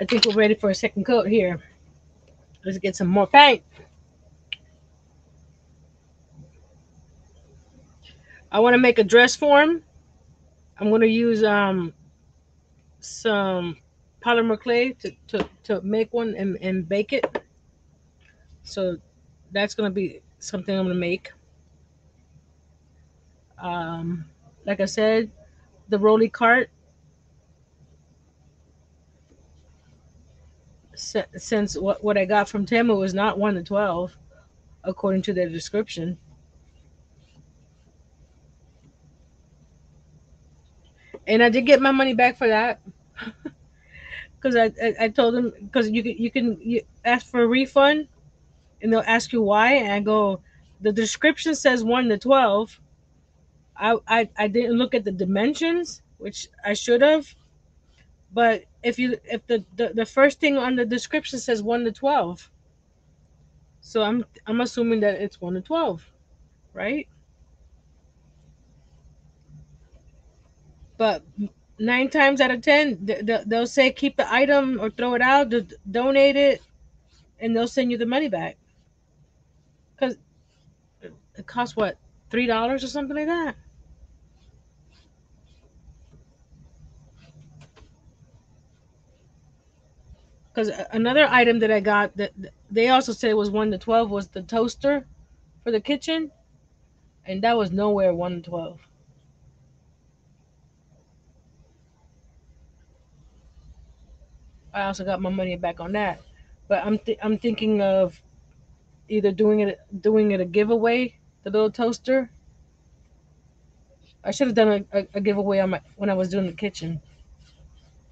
I think we're ready for a second coat here. Let's get some more paint. I want to make a dress form. I'm going to use um, some polymer clay to, to, to make one and, and bake it. So that's going to be something I'm going to make. Um, like I said, the rolly cart since what, what I got from Temu was not 1 to 12, according to their description. And I did get my money back for that. <laughs> Because I, I, I, told them, because you can, you can you ask for a refund and they'll ask you why. And I go, the description says 1 to 12. I, I, I didn't look at the dimensions, which I should have but if you if the, the the first thing on the description says 1 to 12 So I'm I'm assuming that it's one to twelve, right? But nine times out of ten, they'll say keep the item or throw it out, donate it, and they'll send you the money back. Cause it costs what three dollars or something like that. Because another item that I got that they also said was one to twelve was the toaster for the kitchen, and that was nowhere one to twelve. I also got my money back on that, but I'm th- I'm thinking of either doing it doing it a giveaway, the little toaster. I should have done a, a, a giveaway on my when I was doing the kitchen,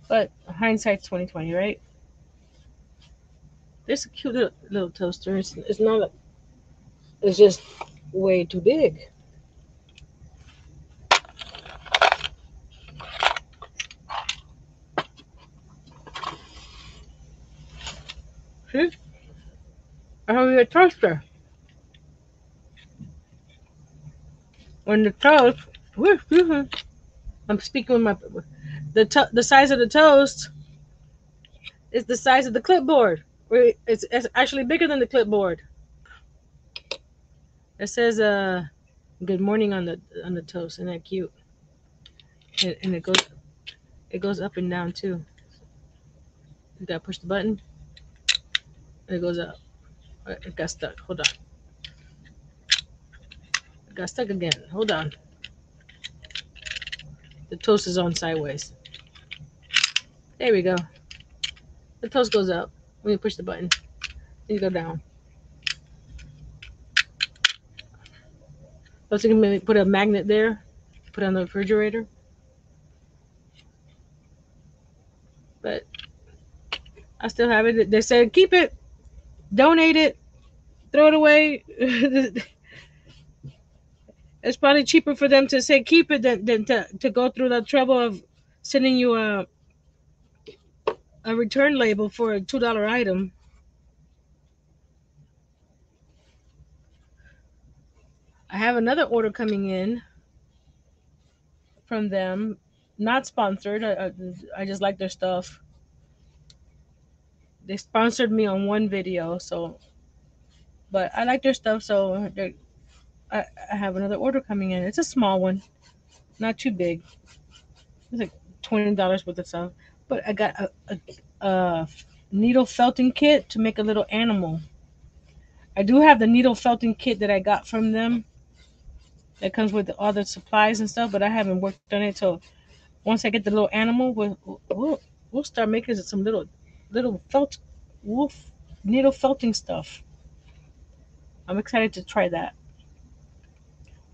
but hindsight's twenty twenty, right? It's a cute little, little toaster. It's, it's not a, it's just way too big. See? I have a toaster. When the toast, I'm speaking with my the the size of the toast is the size of the clipboard. It's, it's actually bigger than the clipboard. It says uh good morning on the on the toast. Isn't that cute? And, and it goes it goes up and down too. You gotta push the button. And it goes up. It got stuck. Hold on. It got stuck again. Hold on. The toast is on sideways. There we go. The toast goes up when you push the button. You go down. You can maybe put a magnet there, put on the refrigerator. But I still have it. They said keep it, donate it, throw it away. <laughs> it's probably cheaper for them to say keep it than, than to, to go through the trouble of sending you a a return label for a $2 item. I have another order coming in from them, not sponsored. I, I, just like their stuff. They sponsored me on one video, so, but I like their stuff, so I, I have another order coming in. It's a small one, not too big. It's like twenty dollars worth of stuff but I got a, a, a needle felting kit to make a little animal. I do have the needle felting kit that I got from them that comes with all the supplies and stuff, but I haven't worked on it. So once I get the little animal, we'll we'll, we'll start making some little little felt wolf needle felting stuff. I'm excited to try that.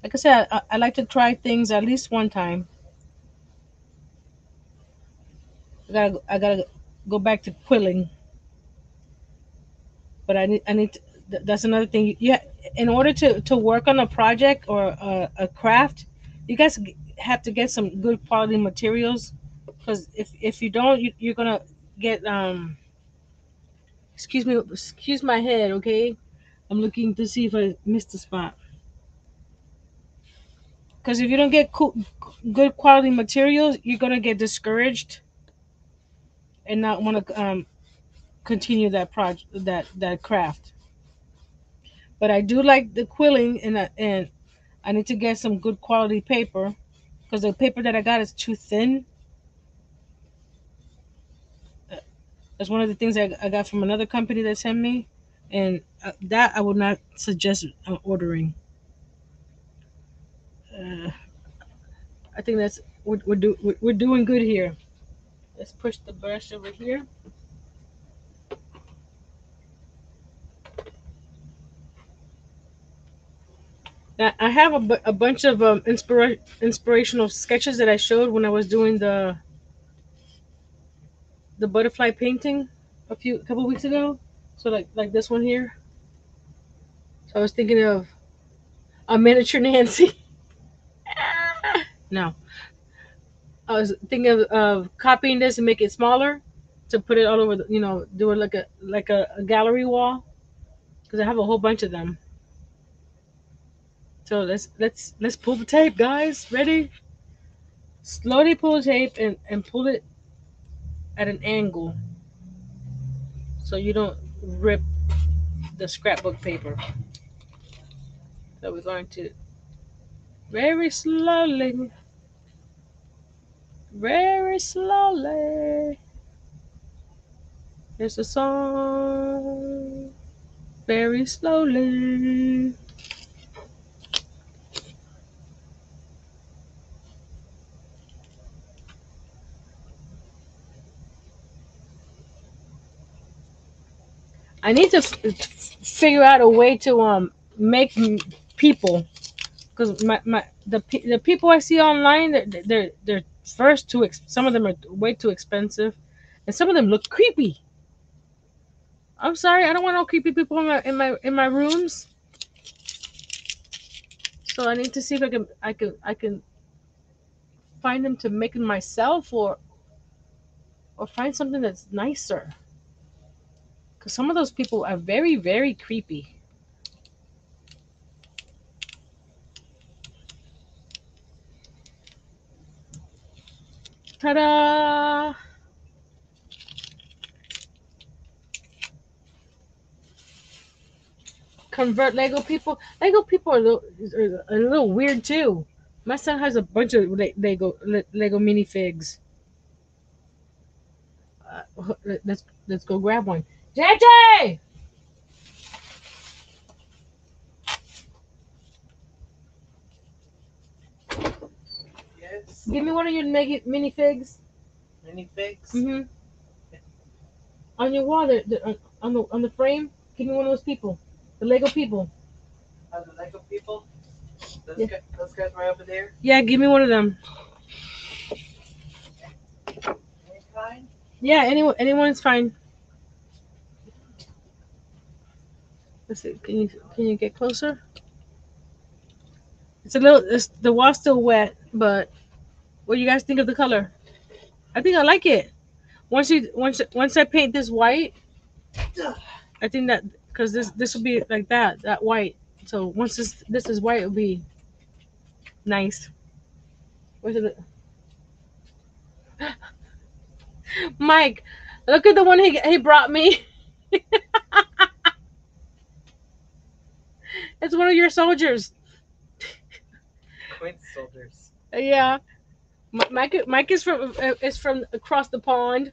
Like I said, I, I like to try things at least one time. I gotta I gotta go back to quilling. But I need I need to, that's another thing. Yeah, in order to to work on a project or a, a craft, you guys have to get some good quality materials because if if you don't, you, you're gonna get um. Excuse me, excuse my head, okay? I'm looking to see if I missed a spot. Because if you don't get good quality materials, you're gonna get discouraged and not want to um, continue that project that that craft. But I do like the quilling, and I, and I need to get some good quality paper because the paper that I got is too thin. That's one of the things I, I got from another company that sent me, and uh, that I would not suggest uh, ordering. Uh, I think that's we're, we're, do, we're doing good here. Let's push the brush over here. Now, I have a, a bunch of um, inspira inspirational sketches that I showed when I was doing the the butterfly painting a few a couple weeks ago. So like like this one here. So I was thinking of a miniature Nancy. <laughs> no, I was thinking of, of copying this and make it smaller to put it all over. The, you know, do it like a like a, a gallery wall. because I have a whole bunch of them. So let's let's let's pull the tape, guys. Ready? Slowly pull the tape and, and pull it at an angle so you don't rip the scrapbook paper. So we're going to very slowly, very slowly. It's a song very slowly. I need to figure out a way to um make people because my, my the the people I see online they're they're, they're first too ex- some of them are way too expensive and some of them look creepy. I'm sorry, I don't want all creepy people in my in my in my rooms. So I need to see if I can I can I can find them to make them myself or or find something that's nicer. Cause some of those people are very very creepy. Ta-da! Convert Lego people. Lego people are a little, are a little weird too. My son has a bunch of Lego Lego minifigs. Uh, let- let's let's go grab one. JJ, Yes. Give me one of your mini minifigs. Mini figs. Mm-hmm. On your wall, there, there- on- on the on the frame. Give me one of those people, the Lego people. Are the Lego people? Those, Yeah. guys, those guys right over there. Yeah, give me one of them. Any kind? Yeah, anyone anyone's fine. Let's see. Can you can you get closer? It's a little. It's, the wall's still wet, but what do you guys think of the color? I think I like it. Once you once once I paint this white, I think that because this this will be like that that white. So once this this is white, it'll be nice. Where's it? <laughs> Mike, look at the one he he brought me. <laughs> it's one of your soldiers. Quince soldiers. Yeah, Mike. Mike is from uh, is from across the pond.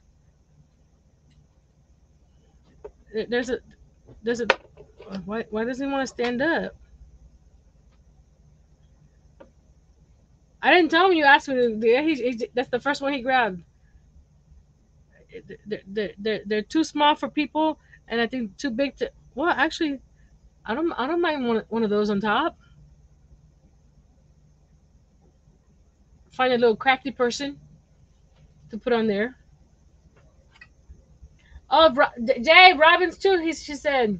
There's a there's a why why does he want to stand up? I didn't tell him you asked me. to- that's the first one he grabbed. They're, they're, they're, they're too small for people, and I think too big to. Well, actually, I don't I don't mind one one of those on top. Find a little crafty person to put on there. Oh, Jay Robbins too. He she said.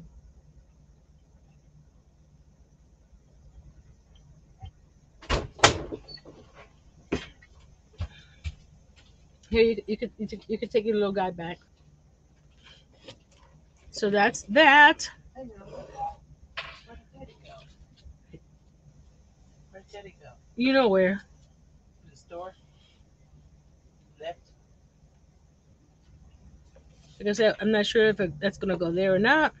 Here you, you could you could you could take your little guy back. So that's that. I know. Where did Teddy go? Where did Teddy go? You know where. To store? Left? Like I said, I'm not sure if that's gonna go there or not.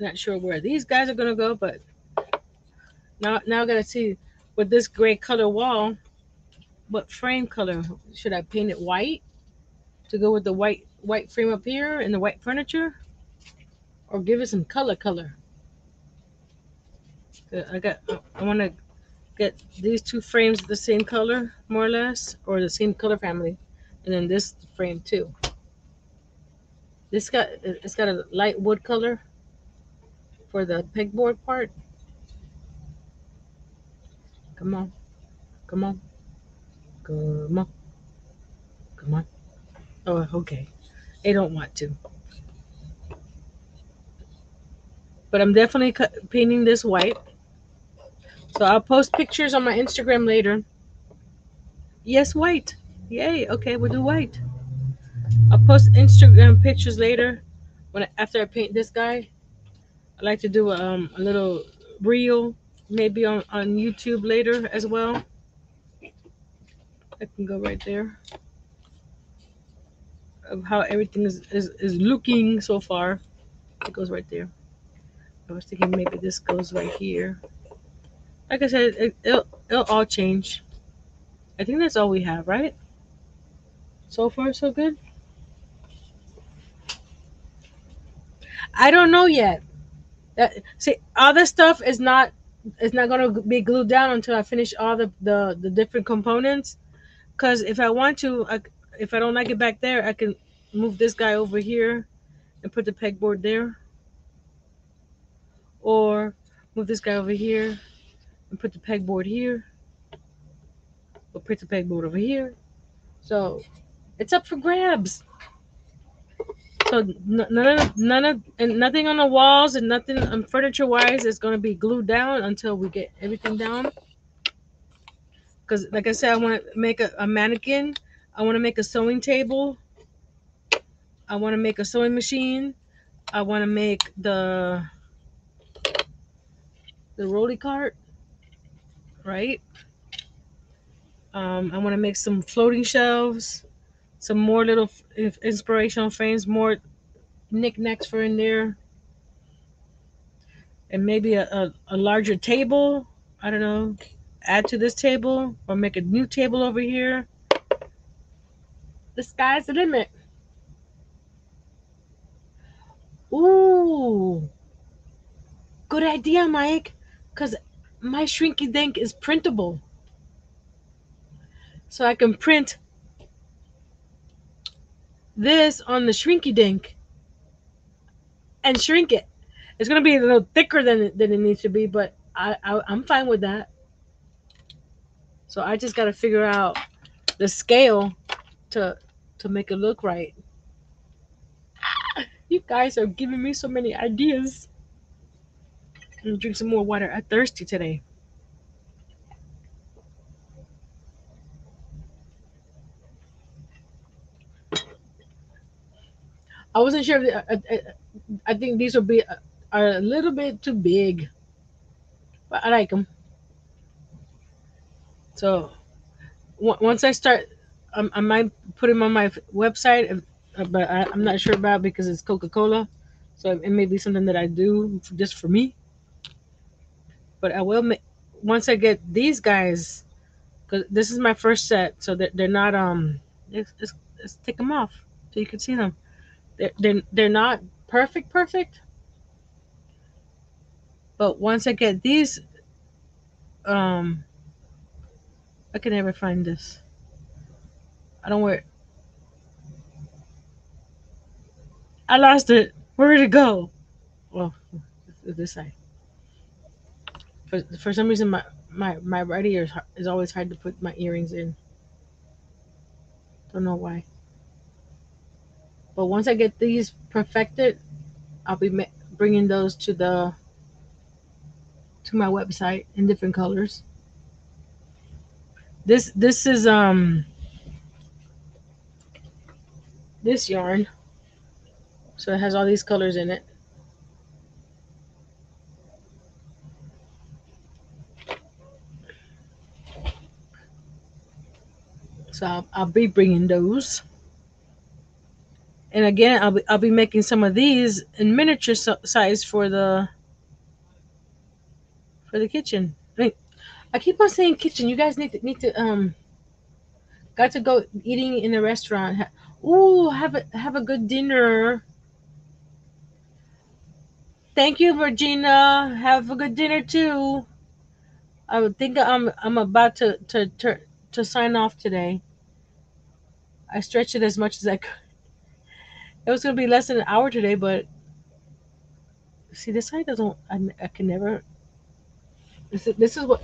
Not sure where these guys are gonna go, but now now I gotta see with this gray color wall, what frame color should I paint it white to go with the white white frame up here and the white furniture, or give it some color color. Uh, I got I want to get these two frames the same color more or less, or the same color family, and then this frame too. This got it's got a light wood color for the pegboard part. Come on. Come on. Come on. Come on. Oh, okay. They don't want to. But I'm definitely painting this white. So I'll post pictures on my Instagram later. Yes, white. Yay. Okay, we'll do white. I'll post Instagram pictures later when after I paint this guy. I like to do um, a little reel maybe on, on YouTube later as well. I can go right there of how everything is, is, is looking so far. It goes right there. I was thinking maybe this goes right here. Like I said, it, it'll, it'll all change. I think that's all we have, right? So far, so good. I don't know yet. That see, all this stuff is not is not gonna be glued down until I finish all the the, the different components. Cause if I want to, I, if I don't like it back there, I can move this guy over here and put the pegboard there, or move this guy over here and put the pegboard here, We'll put the pegboard over here. So it's up for grabs. So none of none of and nothing on the walls and nothing um, furniture wise is going to be glued down until we get everything down. Because like I said, I want to make a, a mannequin. I want to make a sewing table. I want to make a sewing machine. I want to make the the rolly cart, right? Um, I want to make some floating shelves some more little inspirational frames, more knickknacks for in there, and maybe a, a, a larger table. I don't know, add to this table or make a new table over here. The sky's the limit. Ooh, good idea, Mike. Because my shrinky dink is printable. So I can print this on the shrinky dink and shrink it. It's gonna be a little thicker than it, than it needs to be, but I, I I'm fine with that. So I just gotta figure out the scale to to make it look right. <laughs> You guys are giving me so many ideas. I'm drink some more water. I'm thirsty today. I wasn't sure. If the, I, I, I think these will be are a little bit too big, but I like them. So once I start, um, I might put them on my website, if, uh, but I, I'm not sure about because it's Coca Cola. So it may be something that I do just for me. But I will make once I get these guys, because this is my first set, so they're, they're not um. Let's, let's, take them off so you can see them. They're, they're, they're not perfect perfect. But once i get these um i can never find this. I don't wear i lost it. Where did it go? Well this side for, for some reason my my my right ear is, is always hard to put my earrings in don't know why but once I get these perfected, I'll be bringing those to the to my website in different colors. This this is um this yarn. So it has all these colors in it. So I'll, I'll be bringing those. And again I'll be, I'll be making some of these in miniature so- size for the for the kitchen. I, mean, I keep on saying kitchen. You guys need to need to um got to go eating in a restaurant. Ooh, have a have a good dinner. Thank you Virginia. Have a good dinner too. I think I'm I'm about to to to, to sign off today I stretched it as much as I could it was gonna be less than an hour today, but see, this side doesn't. I, I can never. This is, this is what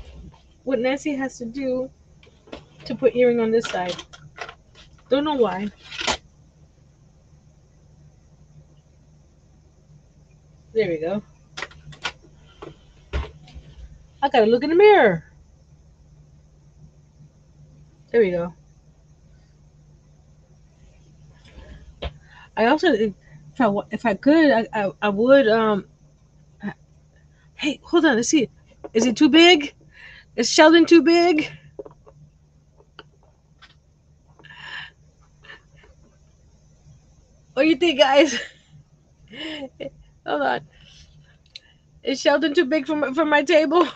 what Nancy has to do to put earring on this side. Don't know why. There we go. I gotta look in the mirror. There we go. I also, if I if I could, I I, I would. Um. Hey, hold on. Let's see. Is it too big? Is Sheldon too big? What do you think, guys? <laughs> Hold on. Is Sheldon too big for my, for my table?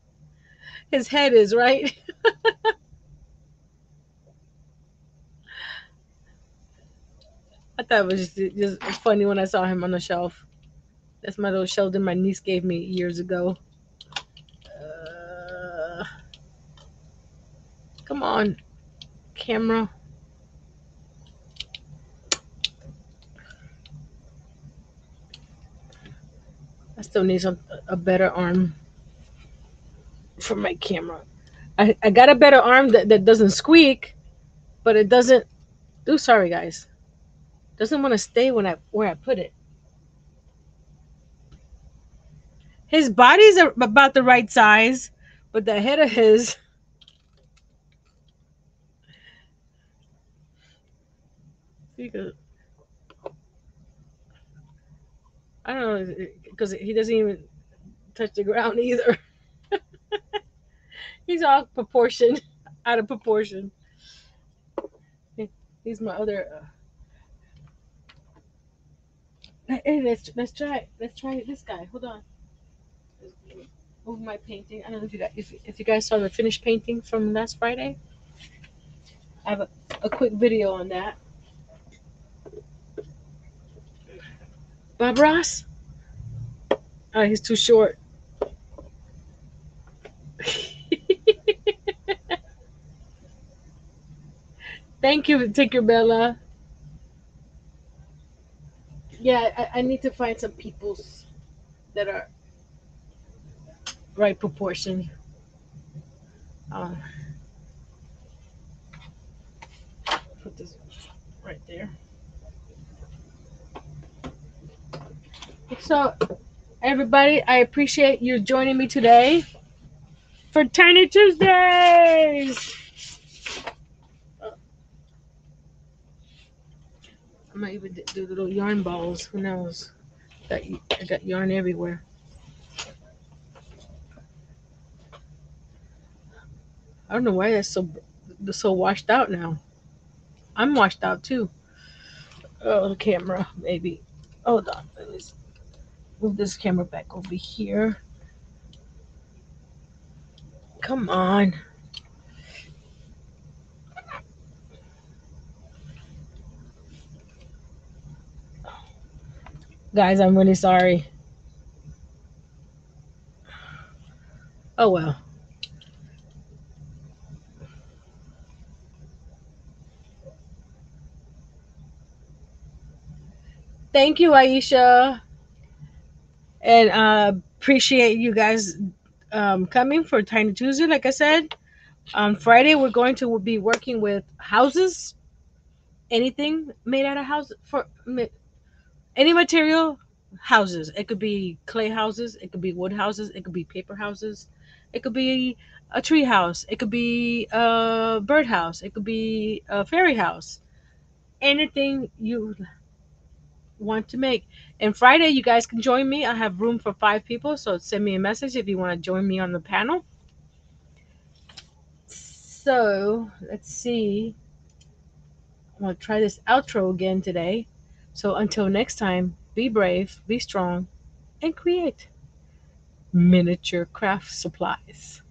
<laughs> His head is right. <laughs> I thought it was just, just funny when I saw him on the shelf. That's my little Sheldon my niece gave me years ago. Uh, come on, camera. I still need some a better arm for my camera. I, I got a better arm that, that doesn't squeak, but it doesn't. Oh, sorry guys. Doesn't want to stay when I where I put it. His body's about the right size, but the head of his. I don't know because he doesn't even touch the ground <laughs> either. He's all proportion, <laughs> out of proportion. He's my other. Uh... Hey, let's let's try let's try this guy. Hold on. Move my painting. I don't know if you guys if, if you guys saw the finished painting from last Friday. I have a, a quick video on that. Bob Ross. Oh, he's too short. <laughs> Thank you, Tinkerbella. Yeah, I, I need to find some peoples that are right proportion. Uh, put this right there. So, everybody, I appreciate you joining me today for Tiny Tuesdays. Might even do little yarn balls. Who knows? Y- I got yarn everywhere. I don't know why that's so so washed out now. I'm washed out too. Oh, the camera, maybe. Oh, Hold on. Let move this camera back over here. Come on. Guys, I'm really sorry. Oh well. Thank you, Aisha. And uh appreciate you guys um coming for Tiny Tuesday. Like I said, on Friday we're going to be working with houses. Anything made out of house for any material houses. It could be clay houses, it could be wood houses, it could be paper houses, it could be a tree house, it could be a bird house, it could be a fairy house. Anything you want to make. And Friday, you guys can join me. I have room for five people, so send me a message if you want to join me on the panel. So let's see. I'm gonna try this outro again today. So until next time, be brave, be strong, and create miniature craft supplies.